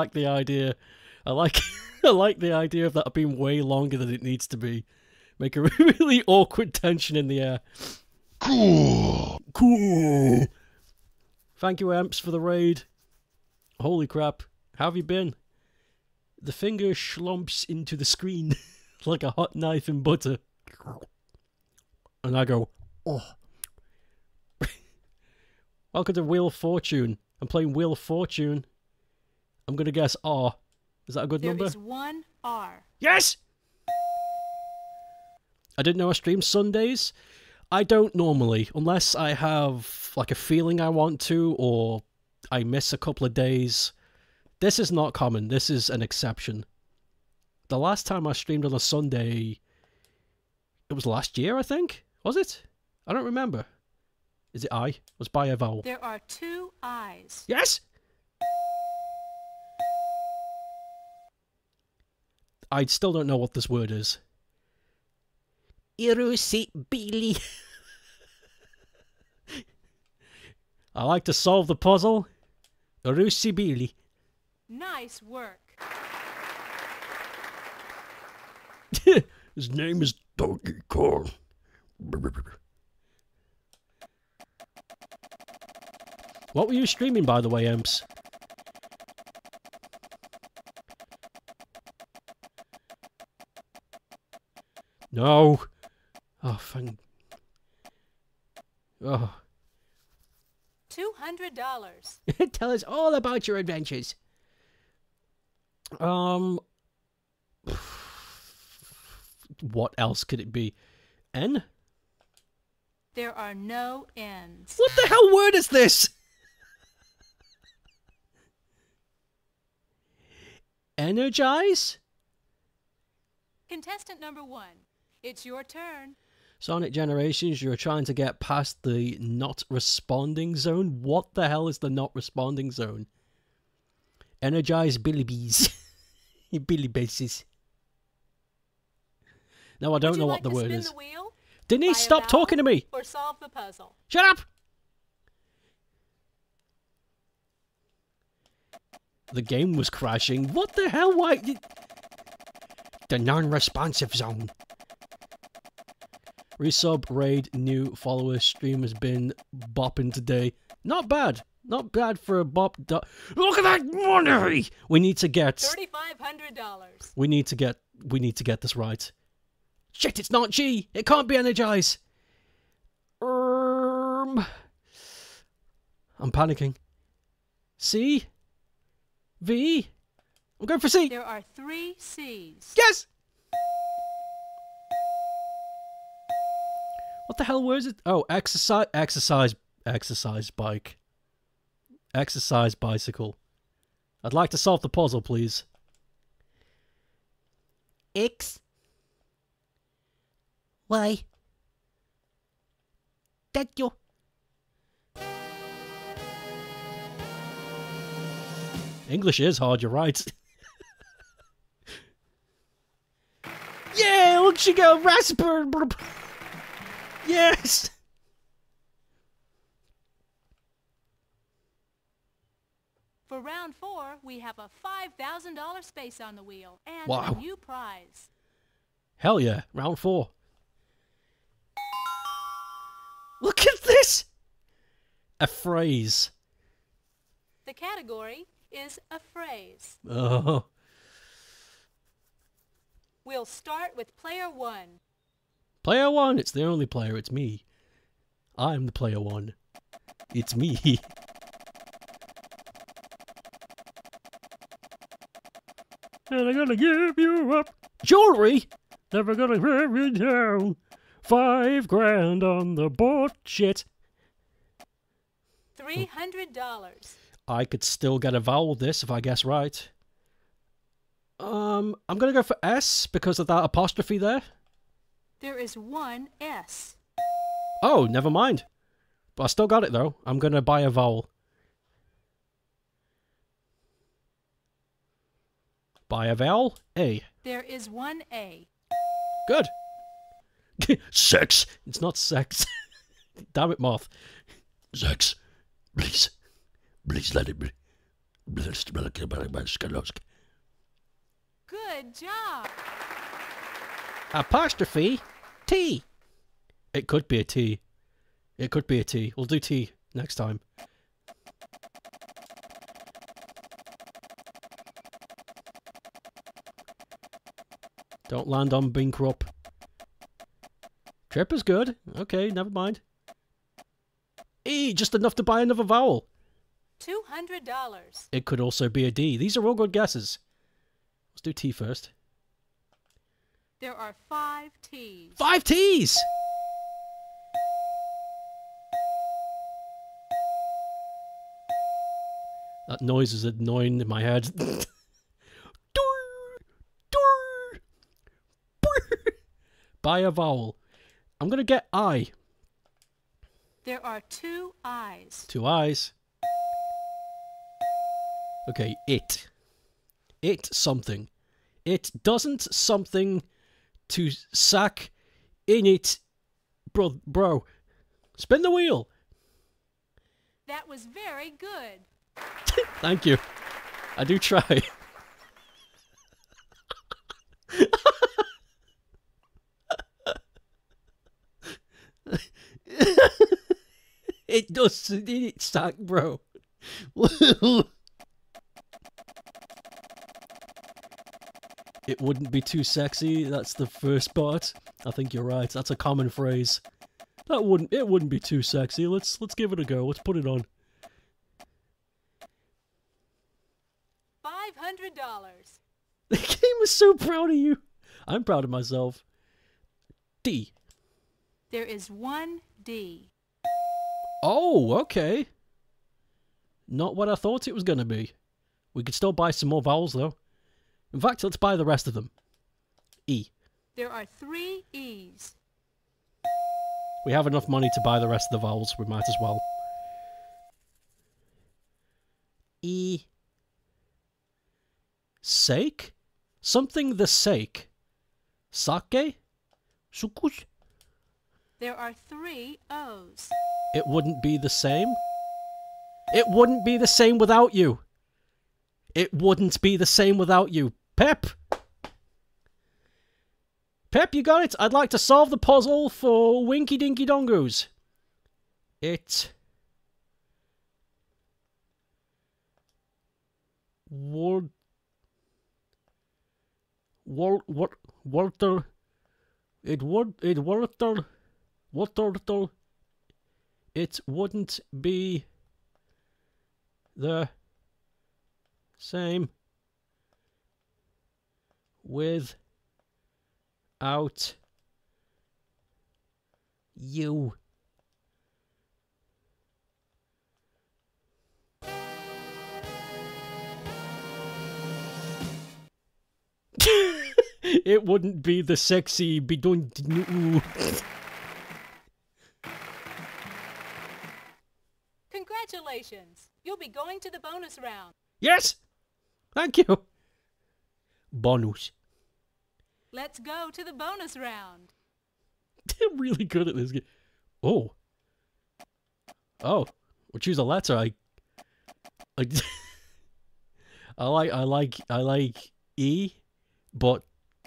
Like the idea. I like <laughs> I like the idea of that being way longer than it needs to be. Make a <laughs> really awkward tension in the air. Cool. Cool. Thank you, Amps, for the raid. Holy crap. How have you been? The finger schlumps into the screen <laughs> like a hot knife in butter. And I go, oh. Welcome to Wheel of Fortune. I'm playing Wheel of Fortune. I'm gonna guess R. Is that a good There number? is one R. Yes! I didn't know I streamed Sundays. I don't normally, unless I have like a feeling I want to or I miss a couple of days. This is not common. This is an exception. The last time I streamed on a Sunday, it was last year, I think. Was it? I don't remember. Is it I? Was by a vowel? There are two eyes. Yes. I still don't know what this word is. Irusibili. <laughs> I like to solve the puzzle. Irusibili. Nice work. <laughs> His name is Donkey Kong. What were you streaming, by the way, Imps? No. Oh, thank. Oh. $200. <laughs> Tell us all about your adventures. Um. What else could it be? N? There are no N's. What the hell word is this? <laughs> Energize? Contestant number one. It's your turn. Sonic Generations, you're trying to get past the not responding zone. What the hell is the not responding zone? Energize Billy Bees. <laughs> Billy Bases. No, I don't know like what the word is. The wheel? Denise, stop talking to me! Or solve the puzzle. Shut up! The game was crashing. What the hell? Why? The non-responsive zone. Resub, raid, new follower stream has been bopping today. Not bad. Not bad for a bop. Look at that money! We need to get. $3,500. We need to get. We need to get this right. Shit! It's not G. It can't be energize. Um. I'm panicking. C. V. I'm going for C. There are three C's. Yes! What the hell was it? Oh, exercise, exercise, exercise bike. Exercise bicycle. I'd like to solve the puzzle, please. X. Y. Thank you. English is hard, you're right. <laughs> yeah, look, she got raspberry. Yes! For round four, we have a $5,000 space on the wheel and Wow. a new prize. Hell yeah, round four. Look at this! A phrase. The category is a phrase. Oh. We'll start with player one. Player one, it's the only player, it's me. I'm the player one. It's me. <laughs> and I'm gonna give you up. Jewelry? Never gonna let you down. Five grand on the board. Shit. $300. I could still get a vowel this if I guess right. Um, I'm gonna go for S because of that apostrophe there. There is one S. Oh, never mind. But I still got it though. I'm gonna buy a vowel. Buy a vowel. A. There is one A. Good. <laughs> sex. It's not sex. <laughs> Damn it, moth. Sex. Please. Please let it be. Good job. Apostrophe T. It could be a T. It could be a T. We'll do T next time. Don't land on Binkrup. Trip is good. Okay, never mind. E, just enough to buy another vowel. $200. It could also be a D. These are all good guesses. Let's do T first. There are five T's. Five T's! That noise is annoying in my head. <laughs> Dur, dur, brr. Buy a vowel. I'm gonna get I. There are two I's. Two eyes. Okay, it. It something. It doesn't something to sack in it. Bro, bro. Spin the wheel. That was very good. <laughs> Thank you. I do try. <laughs> it does it sack, bro. <laughs> it wouldn't be too sexy. That's the first part. I think you're right. That's a common phrase. That wouldn't. It wouldn't be too sexy. Let's let's give it a go. Let's put it on. $500. <laughs> The game is so proud of you. I'm proud of myself. D. There is one D. Oh, okay. Not what I thought it was going to be. We could still buy some more vowels, though. In fact, let's buy the rest of them. E. There are three E's. We have enough money to buy the rest of the vowels. We might as well. E. Sake? Something the sake. Sake? Sukus? There are three O's. It wouldn't be the same. It wouldn't be the same without you. It wouldn't be the same without you. Pep! Pep, you got it? I'd like to solve the puzzle for Winky Dinky Dongos. It. Would. Wal, what, Walter. It would. It Walter. Walter. It wouldn't be the same with out you. <laughs> it wouldn't be the sexy be doing Congratulations! You'll be going to the bonus round. Yes. Thank you. Bonus. Let's go to the bonus round. <laughs> I'm really good at this game. Oh. Oh. We'll choose a letter. I. I. <laughs> I like. I like. I like E, but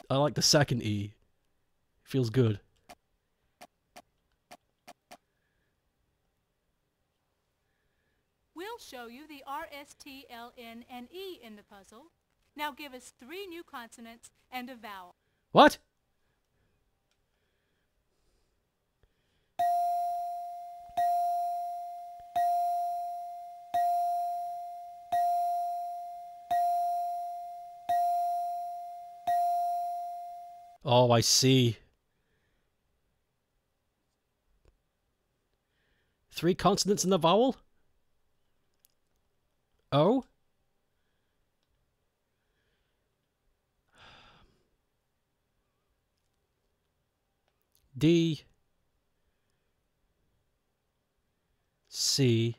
I like the second E. Feels good. We'll show you the R, S, T, L, N, and E in the puzzle. Now give us three new consonants and a vowel. What? Oh, I see. Three consonants in the vowel? O? D C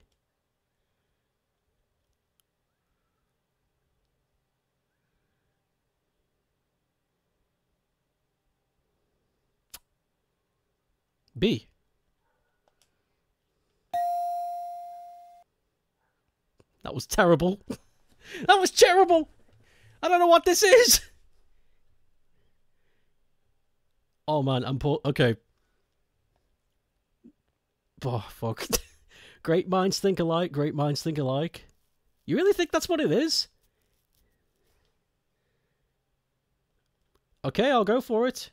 B That was terrible. <laughs> that was terrible. I don't know what this is. <laughs> Oh man, I'm poor. Okay. Oh fuck. <laughs> great minds think alike. Great minds think alike. You really think that's what it is? Okay, I'll go for it.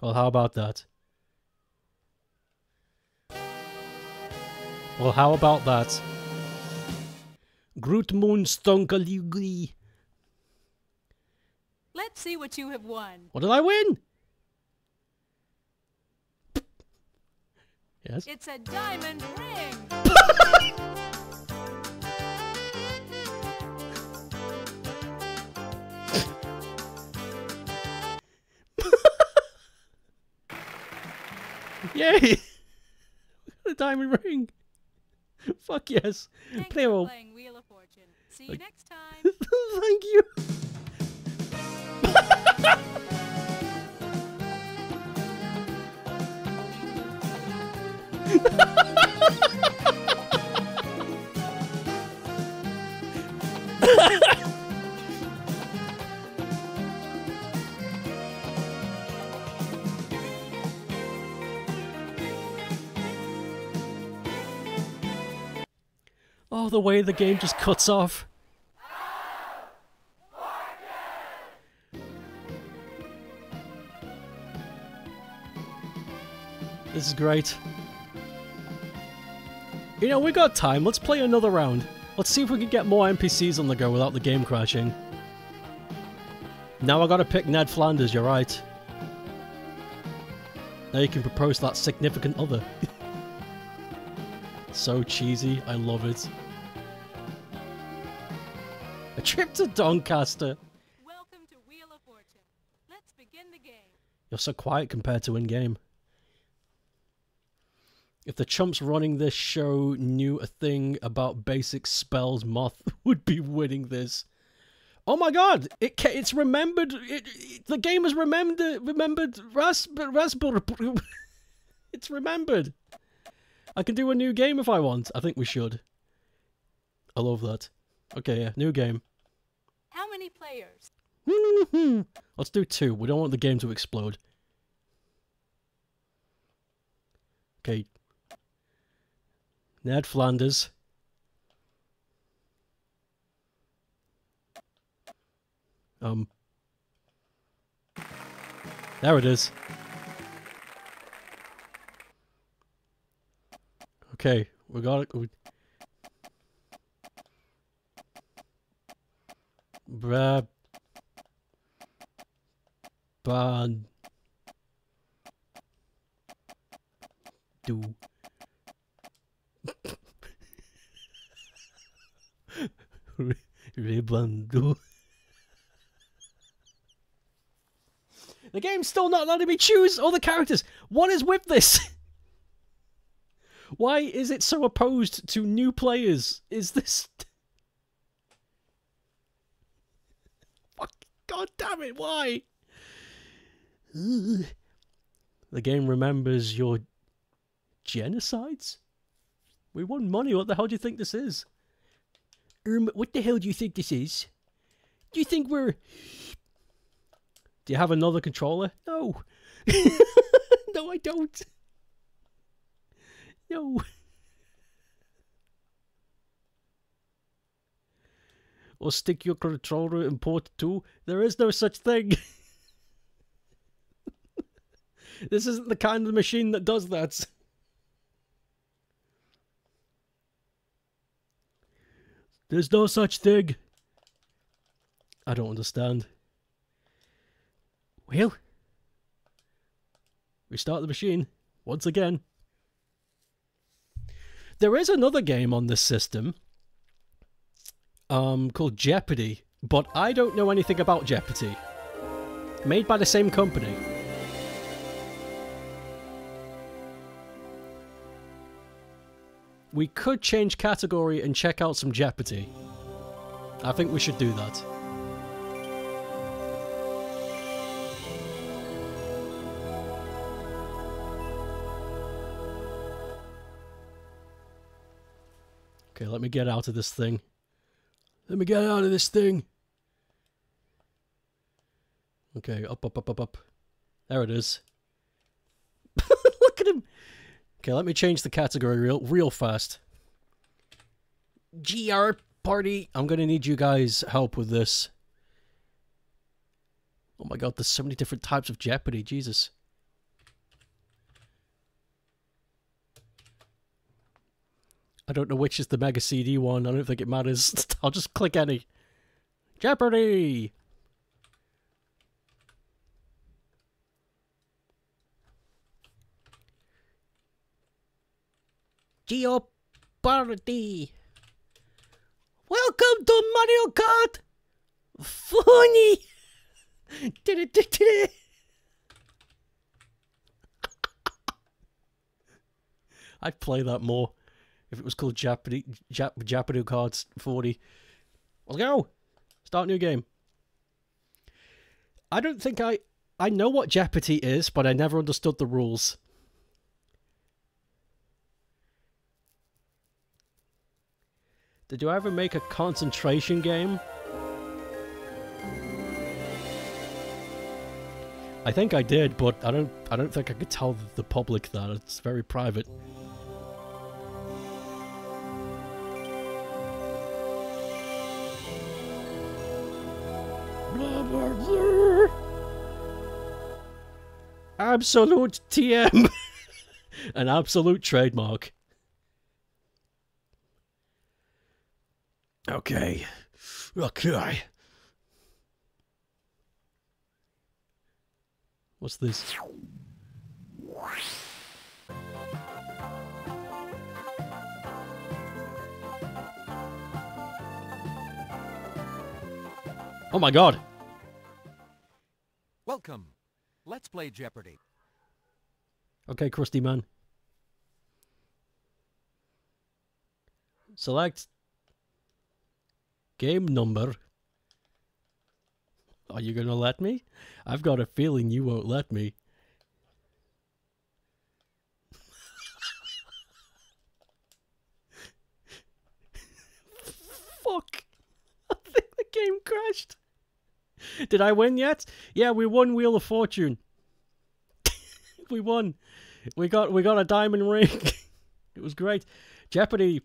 Well, how about that? Well, how about that? Grootmoonstonkaligri. Let's see what you have won. What did I win? Yes. It's a diamond ring. Yay! <laughs> a diamond ring. <laughs> Fuck yes. Thanks Play for roll. playing Wheel of Fortune. See you next time. <laughs> Thank you. Oh, the way the game just cuts off. This is great. You know, we got time. Let's play another round. Let's see if we can get more NPCs on the go without the game crashing. Now I gotta pick Ned Flanders, you're right. Now you can propose that significant other. <laughs> so cheesy, I love it. A trip to Doncaster. Welcome to Wheel of Fortune. Let's begin the game. You're so quiet compared to in game. If the chumps running this show knew a thing about basic spells, Moth <laughs> would be winning this. Oh my god! It ca- it's remembered. It, it- the game has remembered remembered Ras Raspberry. <laughs> it's remembered. I can do a new game if I want. I think we should. I love that. Okay, yeah, new game. How many players? Let's do two. We don't want the game to explode. Okay. Ned Flanders. Um. There it is. Okay, we got it. We... Bra... Ban... Do... <laughs> Rebando. The game's still not letting me choose all the characters. What is with this? <laughs> Why is it so opposed to new players? Is this. God damn it, why? The game remembers your genocides? We won money. What the hell do you think this is? Um, what the hell do you think this is? Do you think we're. Do you have another controller? No. <laughs> no, I don't. No. Or stick your controller in port 2? There is no such thing. <laughs> this isn't the kind of machine that does that. There's no such thing. I don't understand. Well, restart the machine once again. There is another game on this system um, called Jeopardy, but I don't know anything about Jeopardy. Made by the same company. We could change category and check out some Jeopardy. I think we should do that. Okay, let me get out of this thing. Let me get out of this thing. Okay, up, up, up, up, up. There it is. <laughs> Look at him. Okay, let me change the category real, real fast. GR party. I'm gonna need you guys' help with this. Oh my god, there's so many different types of Jeopardy. Jesus. I don't know which is the Mega CD one. I don't think it matters. <laughs> I'll just click any. Jeopardy! Jeopardy! Welcome to Mario Kart! Funny! <laughs> <laughs> I'd play that more if it was called Jeopardy, Jap, Cards 40. Let's go! Start new game. I don't think I... I know what Jeopardy is, but I never understood the rules. Did you ever make a concentration game? I think I did, but I don't I don't think I could tell the public that. It's very private. Absolute TM. <laughs> An absolute trademark. Okay. Okay. What's this? Oh my god. Welcome. Let's play Jeopardy. Okay, crusty man. Select game number. Are you gonna let me? I've got a feeling you won't let me. <laughs> Fuck. <laughs> I think the game crashed. <laughs> Did I win yet? Yeah, we won Wheel of Fortune. <laughs> we won. We got we got a diamond <laughs> ring. it was great. Jeopardy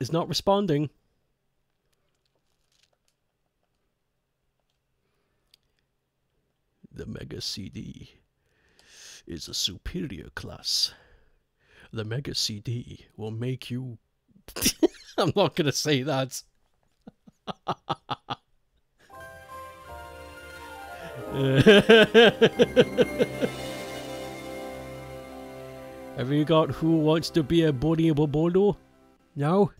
is not responding. The Mega CD is a superior class. The Mega CD will make you. I'm not gonna say that. <laughs> Have you got Who Wants to Be a Bunny Bobodo? No?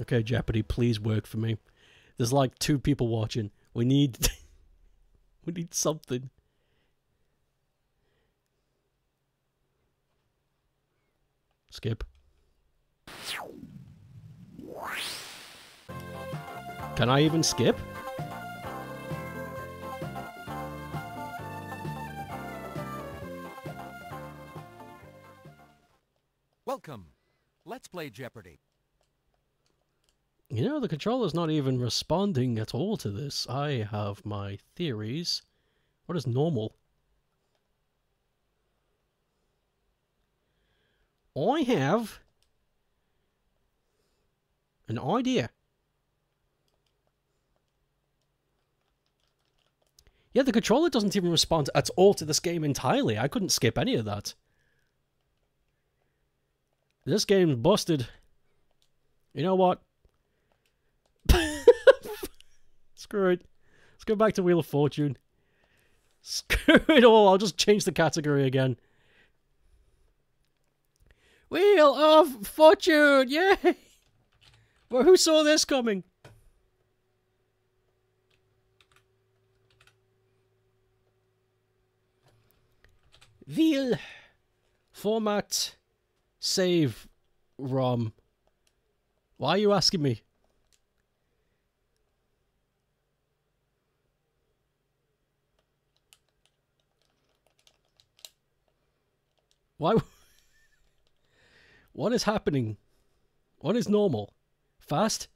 Okay, Jeopardy, please work for me. There's like two people watching. We need <laughs> we need something. Skip. Can I even skip? Welcome. Let's play Jeopardy. You know, the controller's not even responding at all to this. I have my theories. What is normal? I have an idea. Yeah, the controller doesn't even respond at all to this game entirely. I couldn't skip any of that. This game's busted. You know what? <laughs> Screw it. Let's go back to Wheel of Fortune. <laughs> Screw it all. I'll just change the category again. Wheel of Fortune! Yay! Well, who saw this coming? Wheel format save ROM. Why are you asking me? Why? What is happening? What is normal? Fast?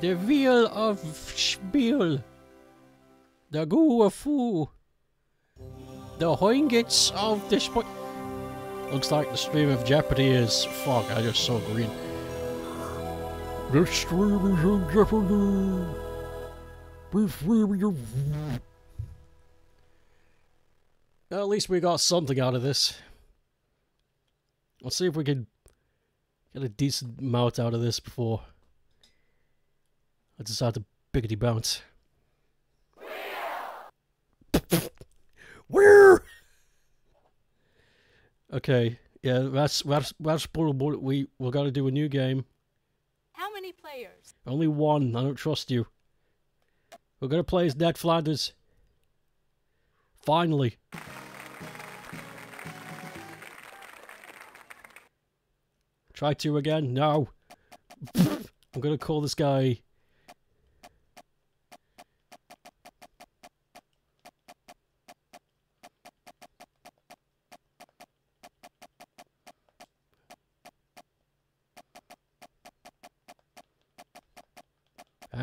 The wheel of Spiel. The of foo. The hoingets of the spot. Looks like the stream of Jeopardy is. Fuck, I just saw green. The stream is of Jeopardy. The stream is At least we got something out of this. Let's see if we can get a decent amount out of this before I decide to biggity bounce. Where? Okay, yeah, that's that's that's bullable. We we're gonna do a new game. How many players? Only one. I don't trust you. We're gonna play as Ned Flanders. Finally. Try two again. No. <laughs> I'm gonna call this guy.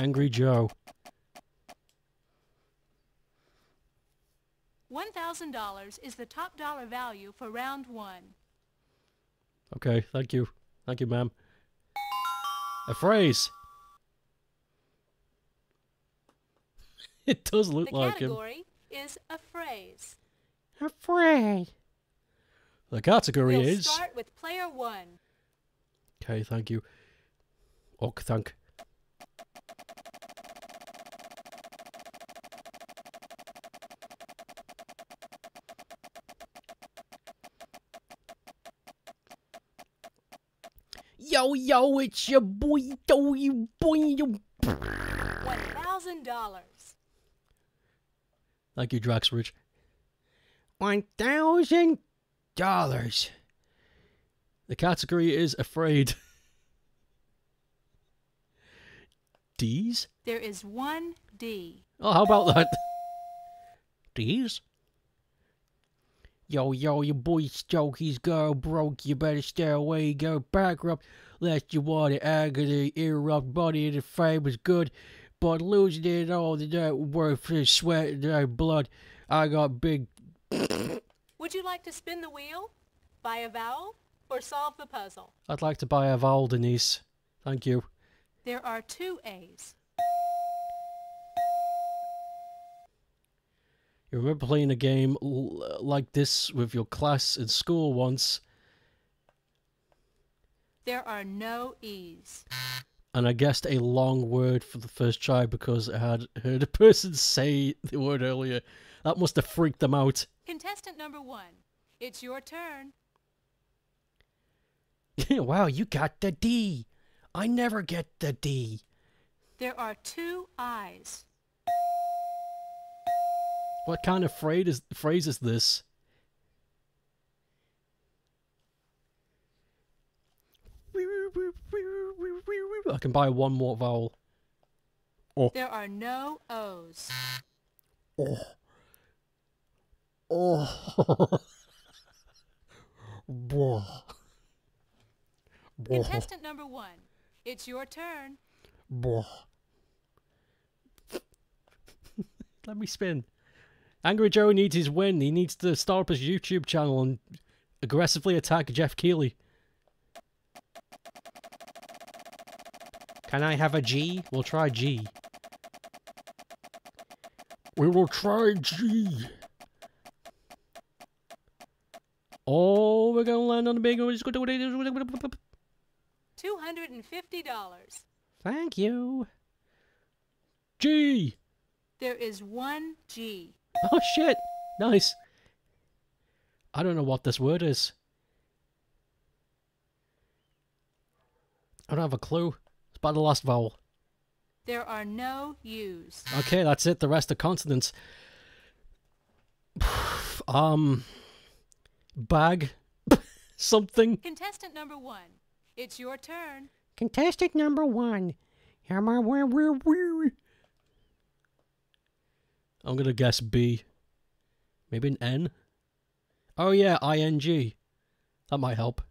Angry Joe. $1,000 is the top dollar value for round one. Okay, thank you. Thank you, ma'am. A phrase. <laughs> It does look The like him. The category is a phrase. Afraid. The category We'll is. start with player one. Okay, thank you. Ok, thank. Yo, yo, it's your boy, yo, you boy, you. $1,000. Thank you, thousand dollars. The category is afraid. D's? There is one D. Oh, how about that? D's? Yo, yo, your boy Stokey's go broke. You better stay away. Go bankrupt. Lest you want to agony erupt. Body in the frame was good. But losing it all the night worth his sweat and their blood. I got big. <coughs> Would you like to spin the wheel, buy a vowel, or solve the puzzle? I'd like to buy a vowel, Denise. Thank you. There are two A's. You remember playing a game l- like this with your class in school once, There are no E's. and I guessed a long word for the first try because I had heard a person <laughs> say the word earlier. That must have freaked them out. Contestant number one, it's your turn. <laughs> wow, you got the D. I never get the D. There are two I's. What kind of phrase is, phrase is this? I can buy one more vowel. Oh. There are no O's. Oh. Oh. <laughs> Blah. Blah. Contestant number one, it's your turn. Blah. <laughs> Let me spin. Angry Joe needs his win. He needs to start up his YouTube channel and aggressively attack Geoff Keighley. Can I have a G? We'll try G. We will try G. Oh, we're gonna land on the big one. Just go do it. $250. Thank you. G. There is one G. Oh shit! Nice. I don't know what this word is. I don't have a clue. It's by the last vowel. There are no U's. Okay, that's it. The rest are consonants. <sighs> um, bag, <laughs> something. Contestant number one, it's your turn. Contestant number one. Am I where where where? I'm gonna guess B. Maybe an N. Oh yeah, ing. That might help.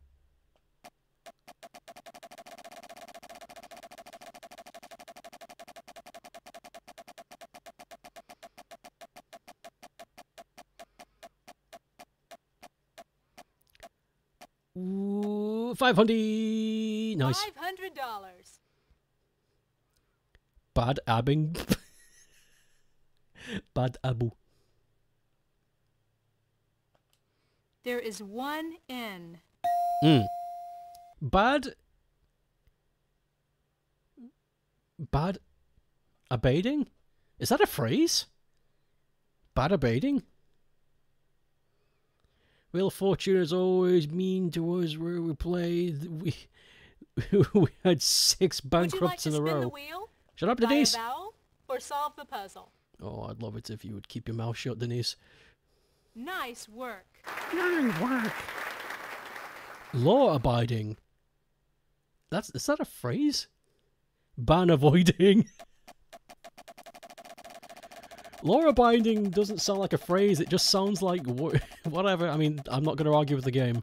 500. Nice. $500. Bad abbing. <laughs> Bad abu. There is one N. Mm. Bad. Bad abating? Is that a phrase? Bad abating? Wheel of Fortune is always mean to us where we play. We <laughs> we had six Would you like bankrupts to in a spin the row. wheel, Shut up, buy a Denise. vowel, or solve the puzzle? Oh, I'd love it if you would keep your mouth shut, Denise. Nice work. Nice work. Law abiding. That's is that a phrase? Ban avoiding. <laughs> Law binding doesn't sound like a phrase. It just sounds like wha- <laughs> whatever. I mean, I'm not going to argue with the game.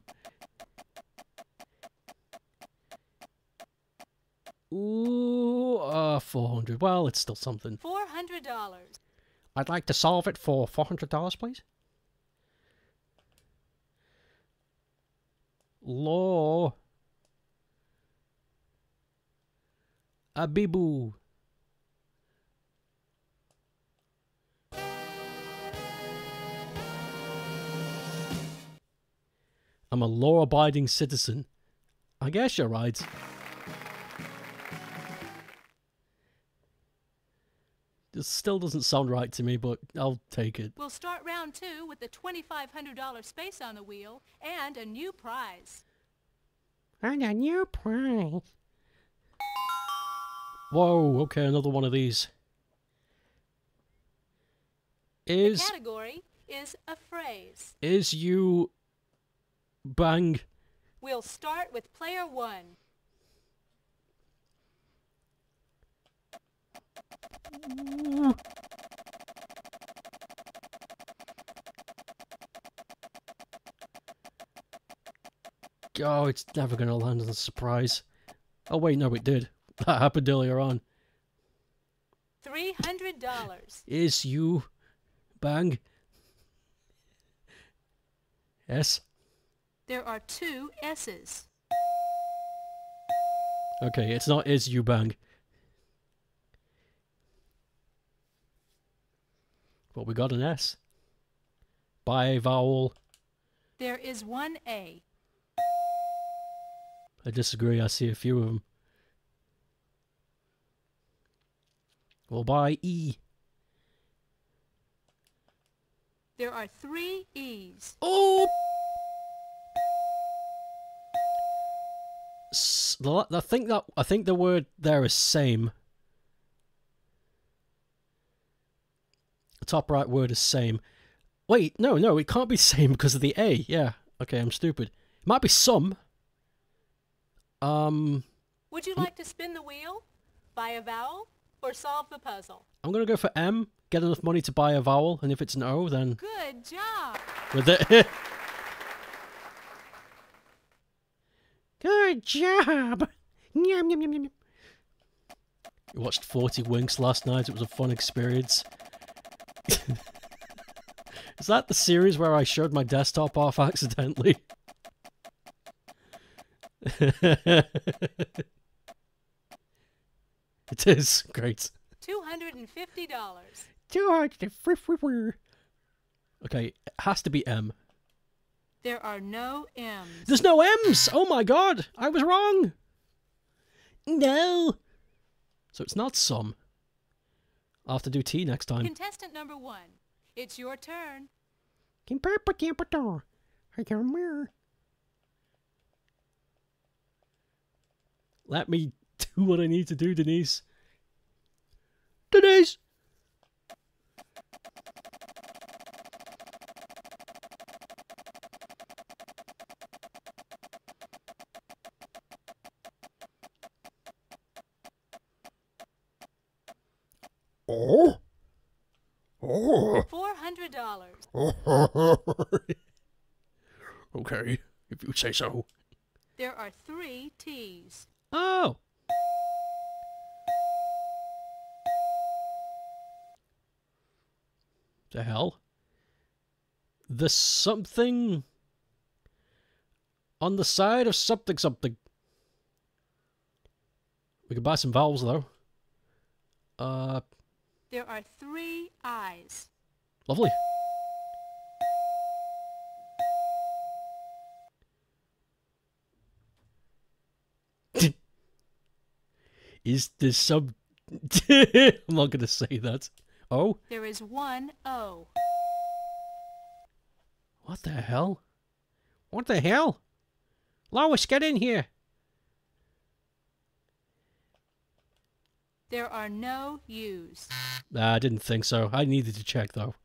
Ooh, uh, 400. Well, it's still something. $400. I'd like to solve it for four hundred dollars, please. Law. Abibu. I'm a law abiding citizen. I guess you're right. This still doesn't sound right to me, but I'll take it. We'll start round two with the $2,500 space on the wheel and a new prize. And a new prize. Whoa, okay, another one of these. The Is category is a phrase. is you bang We'll start with player one. Oh, it's never going to land on a surprise. Oh, wait, no, it did. <laughs> That happened earlier on. $300. Is you bang? S? There are two S's. Okay, it's not is you bang. But we got an S. By vowel. There is one A. I disagree. I see a few of them. Well, by E. There are three E's. Oh! I think that I think the word there is same. The top right word is same. Wait, no, no, it can't be <laughs> same because of the A. Yeah, okay, I'm stupid. It might be some. Um, Would you like to spin the wheel, buy a vowel, or solve the puzzle? I'm gonna go for M. Get enough money to buy a vowel, and if it's an O, then Good job. with it. <laughs> Good job. Yum, yum, yum, yum. yum. We watched 40 Winks last night. It was a fun experience. <laughs> Is that the series where I showed my desktop off accidentally? <laughs> it is. Great. $250. George, the free, free, free. Okay, it has to be M. There are no M's. There's no M's! Oh my god! I was wrong! No! So it's not some. I'll have to do T next time. Contestant number one, it's your turn. Kim Papa Capital. I can remember. Let me do what I need to do, Denise. Denise! <laughs> okay, if you say so. There are three T's. Oh! The hell? The something on the side of something something. We could buy some vowels though. Uh, There are three eyes. lovely. Is there some? <laughs> I'm not gonna say that. Oh, There is one O. what the hell? What the hell? Lois, get in here. There are no U's. Nah, I didn't think so. I needed to check though.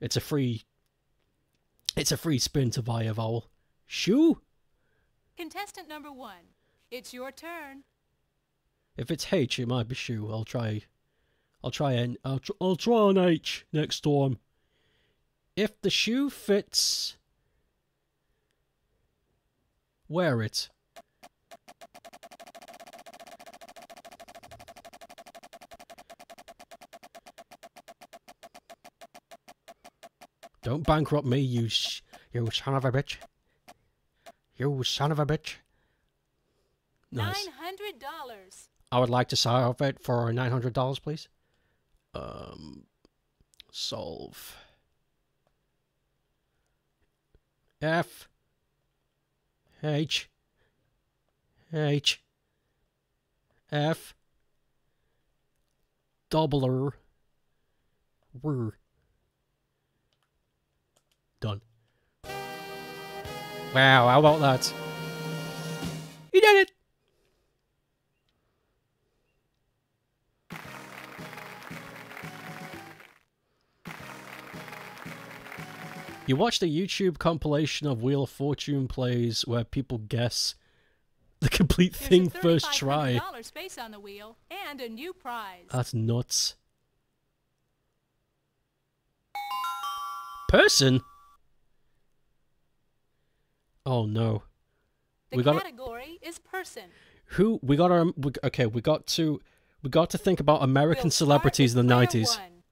It's a free. It's a free spin to buy a vowel. Shoe. Contestant number one, it's your turn. If it's H, it might be shoe. I'll try. I'll try an. I'll, tr- I'll try an H next time. If the shoe fits, wear it. Don't bankrupt me, you You son of a bitch. You son of a bitch. nice. Nine hundred dollars. I would like to solve it for $900, please. Um, solve. F. H. H. F. Doubler. W. Done. Wow, how about that? You did it! You watched a YouTube compilation of Wheel of Fortune plays where people guess the complete There's thing first try. space on the wheel and a new prize. That's nuts. Person? Oh no. The We gotta- category is person. Who we got our we, okay? We got to we got to think about American We'll celebrities in the nineties. one.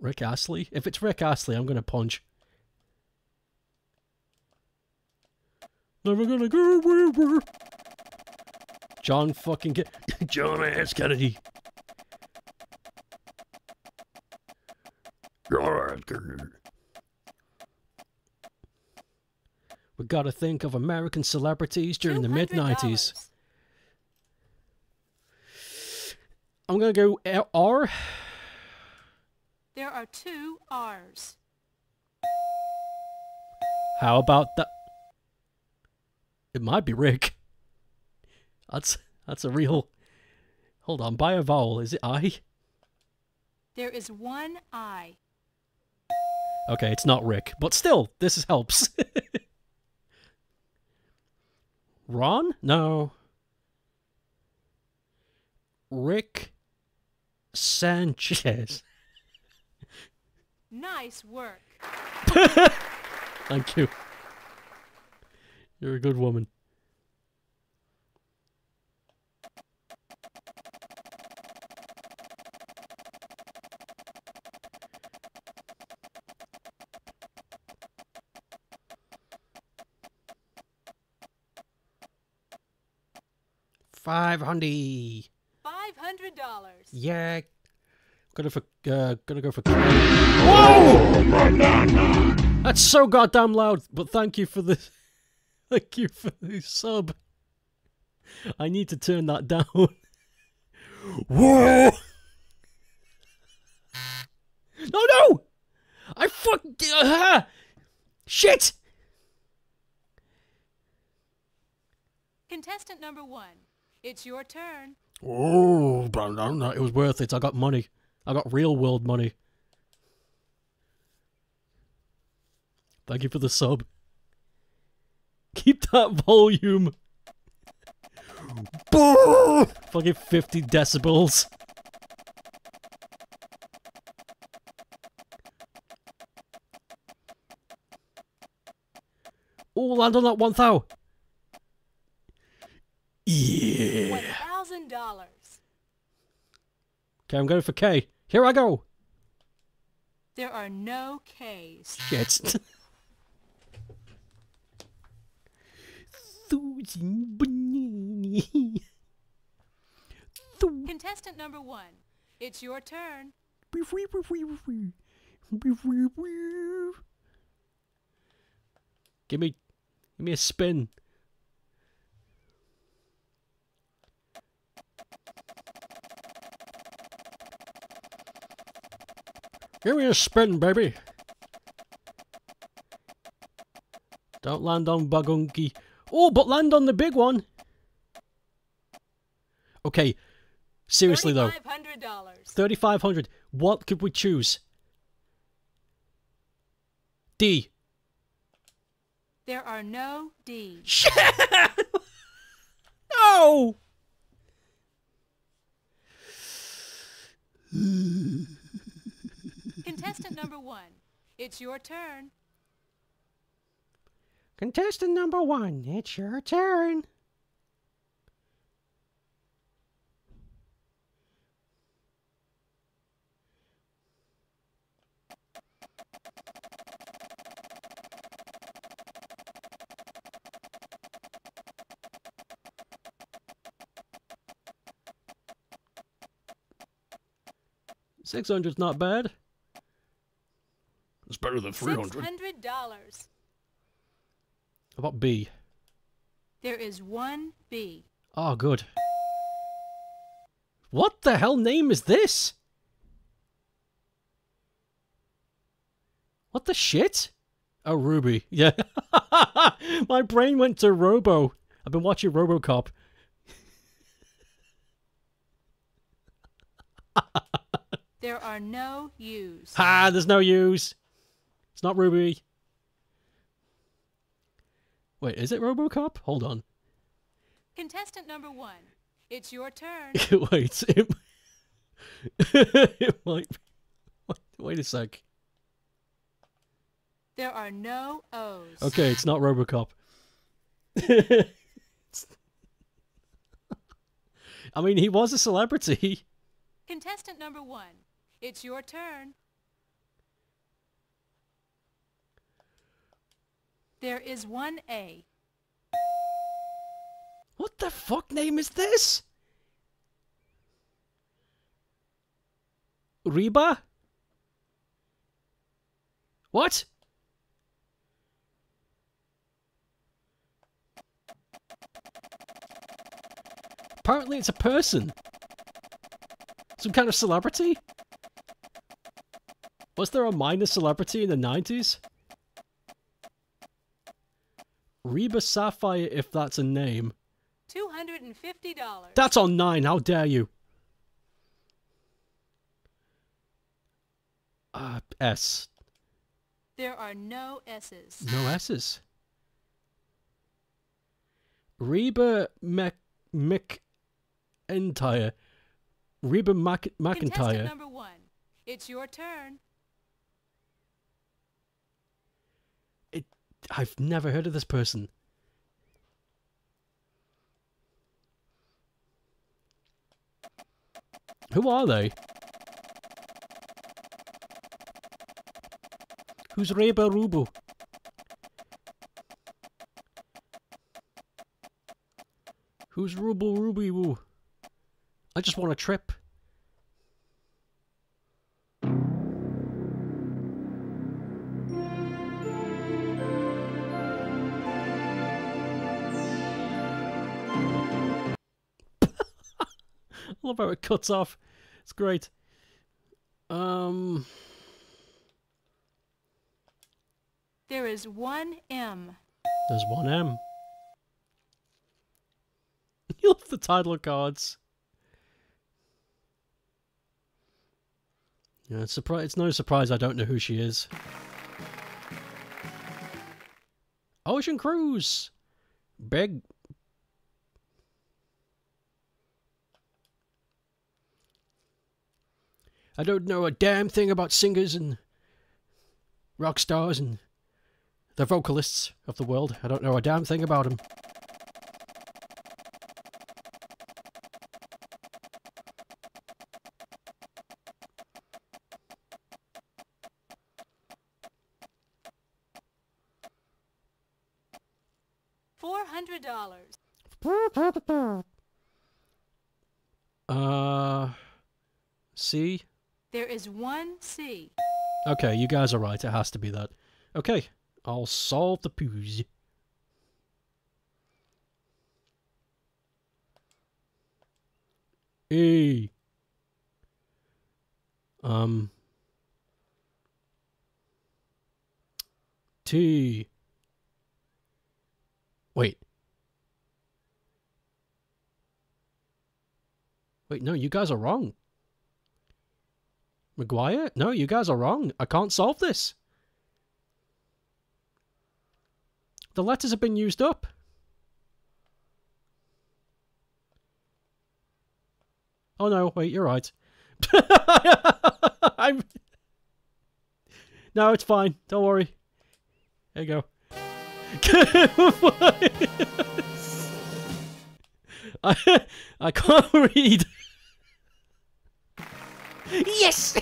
Rick Astley. If it's Rick Astley, I'm gonna punch. Never gonna go where John fucking <laughs> John S. Kennedy. John S. Kennedy. We gotta think of American celebrities during the mid nineties. I'm gonna go R. There are two R's. How about that? It might be Rick. That's that's a real. Hold on, by a vowel, is it I? There is one I. Okay, it's not Rick, but still, this helps. <laughs> Ron? No. Rick Sanchez. Nice work. <laughs> Thank you. You're a good woman. Five hundred. Five hundred dollars. Yeah. Gonna for uh, gonna go for. Whoa! That's so goddamn loud. But thank you for the, thank you for the sub. I need to turn that down. <laughs> Whoa! No, no! I fuck. Uh, shit! Contestant number one. It's your turn. Oh, but no, no, it was worth it. I got money. I got real world money. Thank you for the sub. Keep that volume. Fucking 50 decibels. Oh, land on that one thou. Yeah. One thousand dollars. Okay, I'm going for K. Here I go. There are no K's. Shit. <laughs> Banana. Thou- Contestant number one. It's your turn. Give me, give me a spin. Give me a spin, baby. Don't land on Bagunki. Oh, but land on the big one. Okay, seriously though, Five hundred dollars. thirty-five hundred. What could we choose? D. There are no D's. <laughs> Shit! no! Contestant number one. It's your turn. Contestant number one, it's your turn. Six hundred's not bad. It's better than three Six hundred. hundred dollars. About B? There is one B. Oh, good. What the hell name is this? What the shit? Oh, Ruby. Yeah. <laughs> My brain went to Robo. I've been watching Robocop. There are no U's. Ha, there's no U's. It's not Ruby. Wait, is it Robocop? Hold on. Contestant number one. It's your turn. <laughs> Wait, it, <laughs> it might be. Wait, wait a sec. There are no O's. Okay, it's not Robocop. <laughs> I mean, he was a celebrity. Contestant number one, it's your turn. There is one A. What the fuck name is this? Reba? What? Apparently it's a person. Some kind of celebrity? Was there a minor celebrity in the 90s? Reba Sapphire, if that's a name. $250. That's on nine, how dare you? Uh, S. There are no S's. No S's. Reba Mc... McEntire. Reba Mac... Contestant number one, it's your turn. I've never heard of this person. Who are they? Who's Reba Rubu? Who's Rubu Ruby Woo? I just want a trip. Love how it cuts off. It's great. Um, There is one M. there's one M. <laughs> You love the title cards. Yeah, it's surprise. It's no surprise I don't know who she is. Ocean Cruise. Big. I don't know a damn thing about singers and rock stars and the vocalists of the world. I don't know a damn thing about them. Is one C. Okay, you guys are right. It has to be that. Okay, I'll solve the poos. E. Um. T. Wait. Wait, no, you guys are wrong. McGuire? No, you guys are wrong. I can't solve this. The letters have been used up. Oh no, wait, you're right. <laughs> I'm No, it's fine. Don't worry. There you go. <laughs> I, I can't <laughs> read. Yes!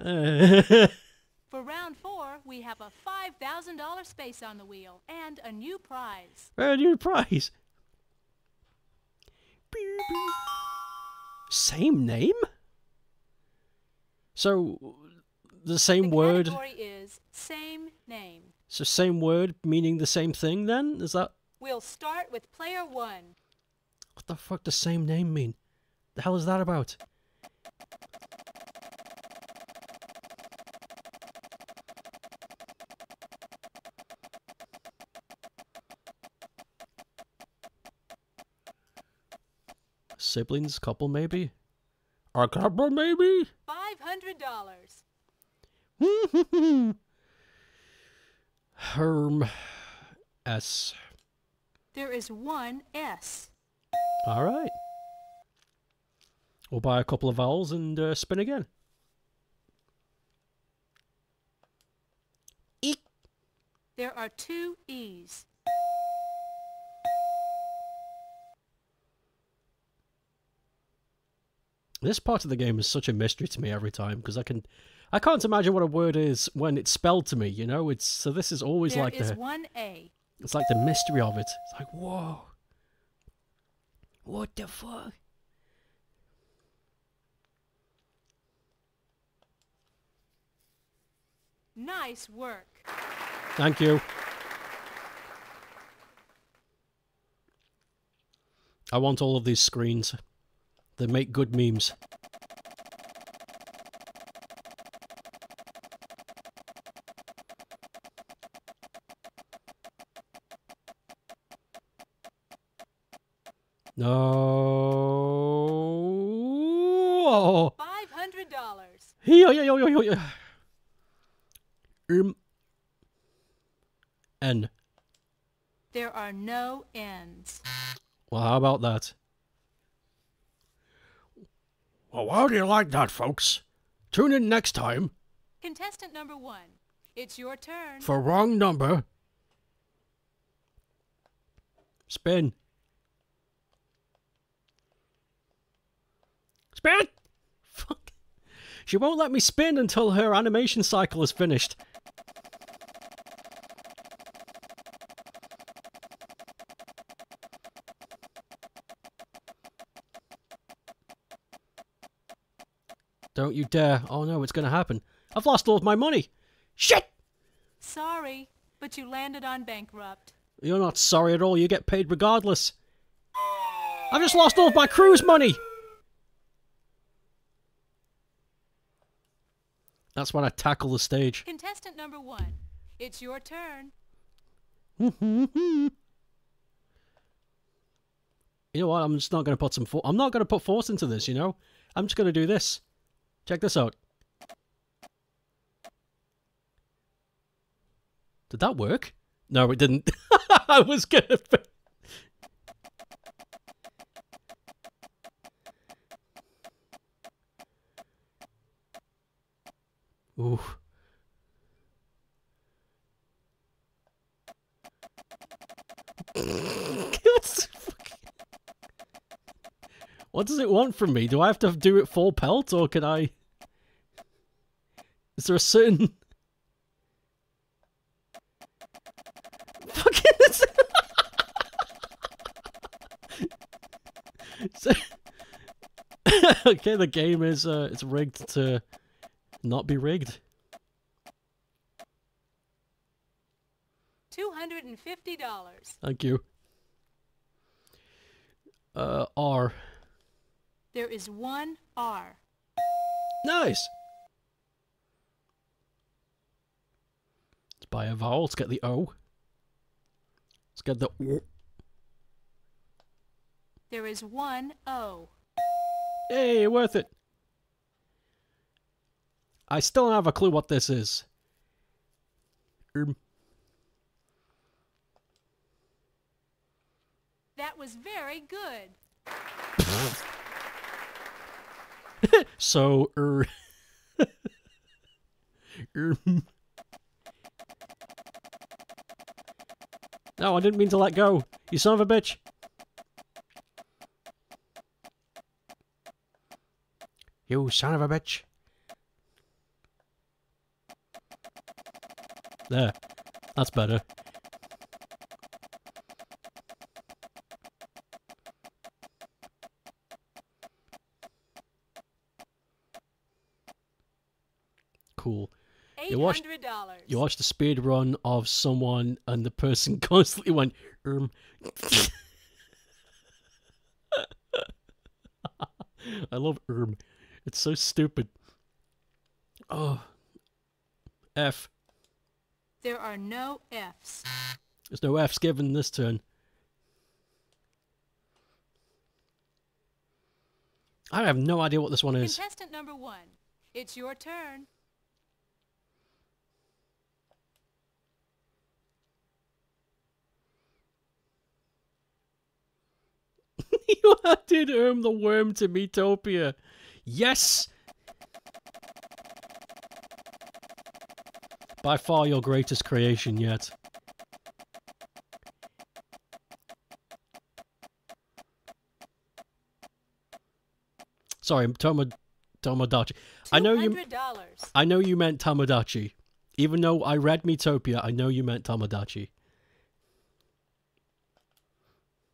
For round four, we have a $5,000 space on the wheel and a new prize. a new prize. Same name? So, the same the word. category is same name. So, same word meaning the same thing then? Is that. We'll start with player one. What the fuck does same name mean? The hell is that about? Siblings, couple maybe? A couple maybe? $500. <laughs> Herm S. There is one S. All right. We'll buy a couple of vowels and uh, spin again. E. There are two E's. This part of the game is such a mystery to me every time because I can, I can't imagine what a word is when it's spelled to me. You know, it's so. This is always there like is the one A it's like the mystery of it. It's like whoa, what the fuck? Nice work. Thank you. I want all of these screens. They make good memes. No. Five hundred dollars. Yeah, yeah, yeah, yeah, yeah. Um. N. There are no N's. Well, how about that? Well, how do you like that, folks? Tune in next time Contestant number one. It's your turn. for wrong number. Spin. Spin! <laughs> Fuck. She won't let me spin until her animation cycle is finished. Don't you dare. Oh no, it's gonna happen. I've lost all of my money. Shit! Sorry, but you landed on bankrupt. You're not sorry at all. You get paid regardless. I've just lost all of my cruise money. That's when I tackle the stage. Contestant number one. It's your turn. you know what? I'm just not going to put some. For- I'm not going to put force into this. You know, I'm just going to do this. Check this out. Did that work? No, it didn't. <laughs> I was gonna. <laughs> Ooh. <laughs> <laughs> What does it want from me? Do I have to do it full pelt or can I? Is there a certain? <laughs> Fucking. So- okay, the game is uh, it's rigged to not be rigged. Two hundred and fifty dollars. Thank you. Uh, R. There is one R. Nice. Let's buy a vowel. Let's get the O. Let's get the O. There is one O. Hey, worth it. I still don't have a clue what this is. Um, That was very good. <laughs> so, er. um. <laughs> No, I didn't mean to let go. You son of a bitch. You son of a bitch. There. That's better. Cool. You watched- hundred. You watched a speed run of someone, and the person <laughs> constantly went, um. <laughs> I love erm. It's so stupid. Oh. F. There are no F's. There's no F's given this turn. I have no idea what this one is. Contestant number one. It's your turn. <laughs> you added Erm the Worm to Miitopia. Yes! By far your greatest creation yet. Sorry, Toma, Tomodachi. I know you. I know you meant Tomodachi. Even though I read Miitopia, I know you meant Tomodachi.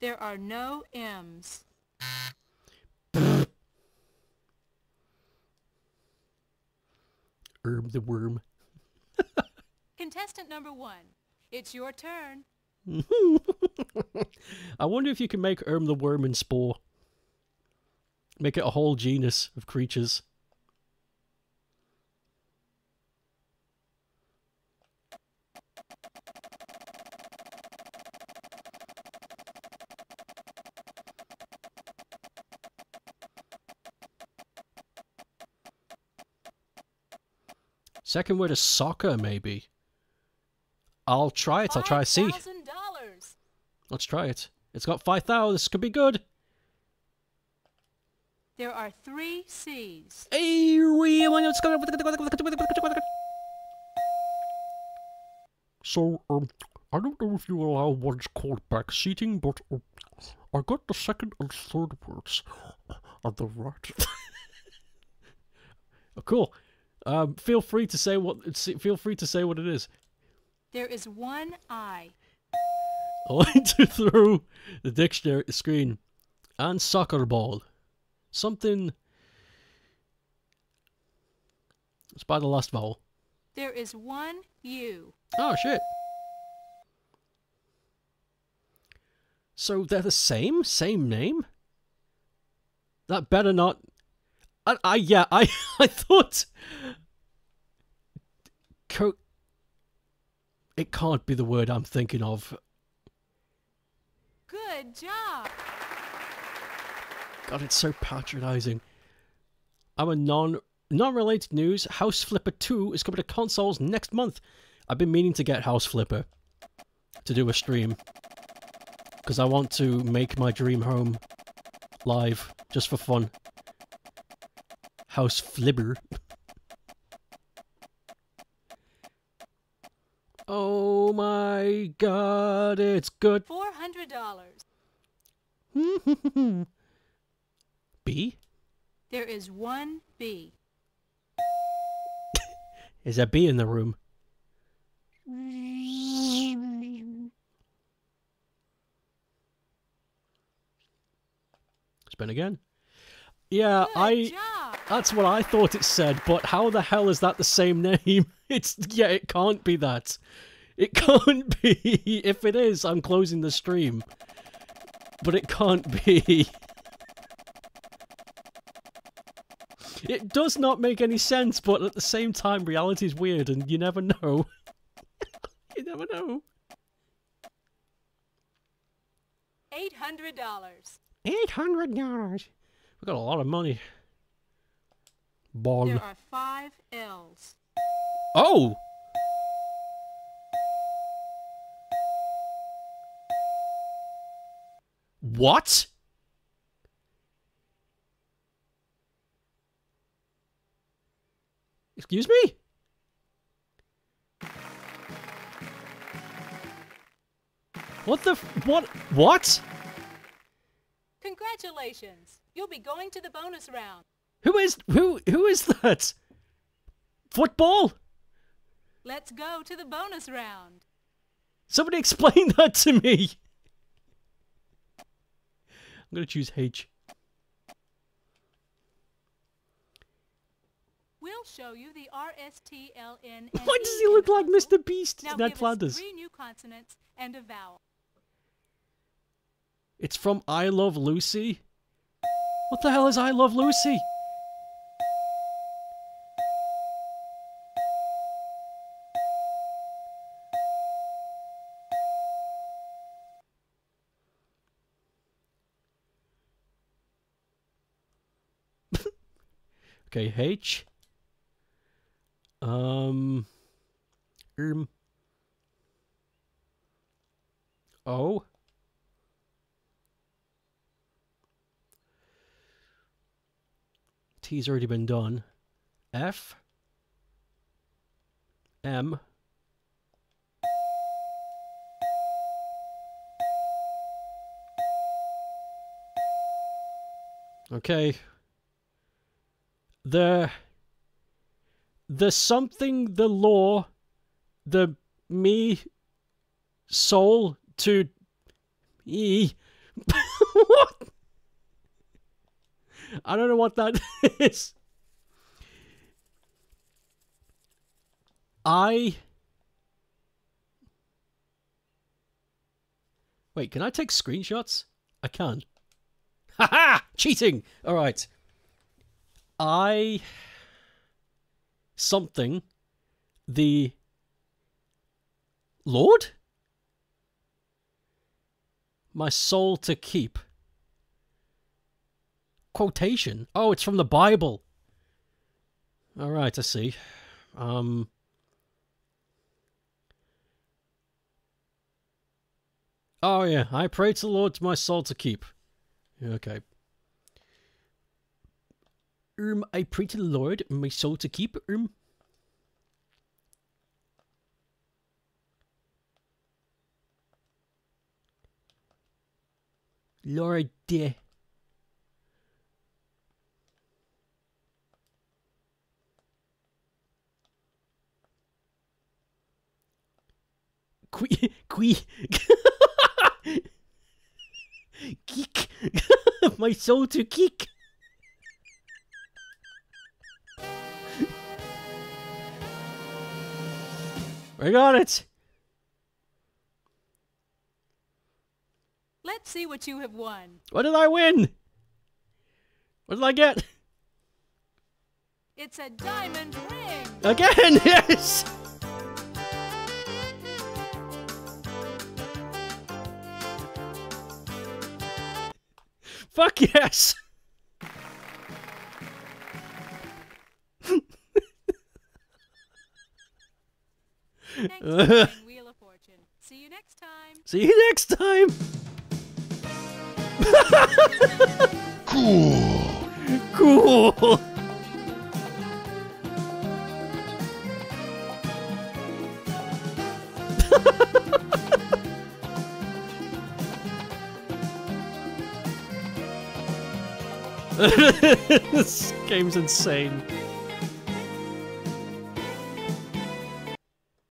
There are no M's. Herb the worm. Contestant number one, it's your turn. <laughs> I wonder if you can make Erm the worm and Spore. Make it a whole genus of creatures. Second word is soccer, maybe. I'll try it. I'll try to see. Let's try it. It's got 5,000. This could be good. There are three C's. Hey, we want to- So, um, I don't know if you allow what's called back seating, but um, I got the second and third words on the right. <laughs> oh, cool. Um, feel free to say what. Feel free to say what it is. There is one I. I to throw the dictionary screen. And soccer ball. Something. It's by the last vowel. There is one U. Oh shit. So they're the same? Same name? That better not. I, I yeah, I <laughs> I thought. Co- it can't be the word I'm thinking of. Good job. God, it's so patronizing. I'm a non non related news. House Flipper 2 is coming to consoles next month. I've been meaning to get House Flipper to do a stream because I want to make my dream home live just for fun. House Flipper. Oh my god, it's good. $400. <laughs> B? There is one B. <laughs> Is there B in the room? Spin again. Yeah, Good I. job. That's what I thought it said, but how the hell is that the same <laughs> name? It's yeah, it can't be that. It <laughs> can't be. If it is, I'm closing the stream. But it can't be. It does not make any sense, but at the same time, reality is weird, and you never know. <laughs> you never know. $800. Eight hundred dollars. We got a lot of money. Ball. There are five L's. Oh! What? Excuse me? What the f- what what? Congratulations. You'll be going to the bonus round. Who is who who is that? Football? Let's go to the bonus round. Somebody explain <laughs> that to me. I'm gonna choose H. We'll show you the RSTLN. Why does he look like Mr. Beast? Now Ned Flanders. three new consonants and a vowel. It's from I Love Lucy. What the hell is I Love Lucy? Okay, H. Um. Um. O. T's already been done. F. M. Okay. The the something the law the me soul to e <laughs> what I don't know what that <laughs> is. I Wait, can I take screenshots? I can. Haha! Cheating! Alright. I something the Lord? My soul to keep. Quotation. Oh, it's from the Bible. All right, I see. Um Oh yeah, I pray to the Lord my soul to keep. Okay. Um, I pray to the Lord my soul to keep. Um. Lord. Qui, qui, <laughs> geek, <laughs> my soul to geek. I got it. Let's see what you have won. What did I win? What did I get? It's a diamond ring. Again, <laughs> yes. Fuck yes. <laughs> Wheel of Fortune. See you next time. See you next time. <laughs> cool. Cool. <laughs> this game's insane.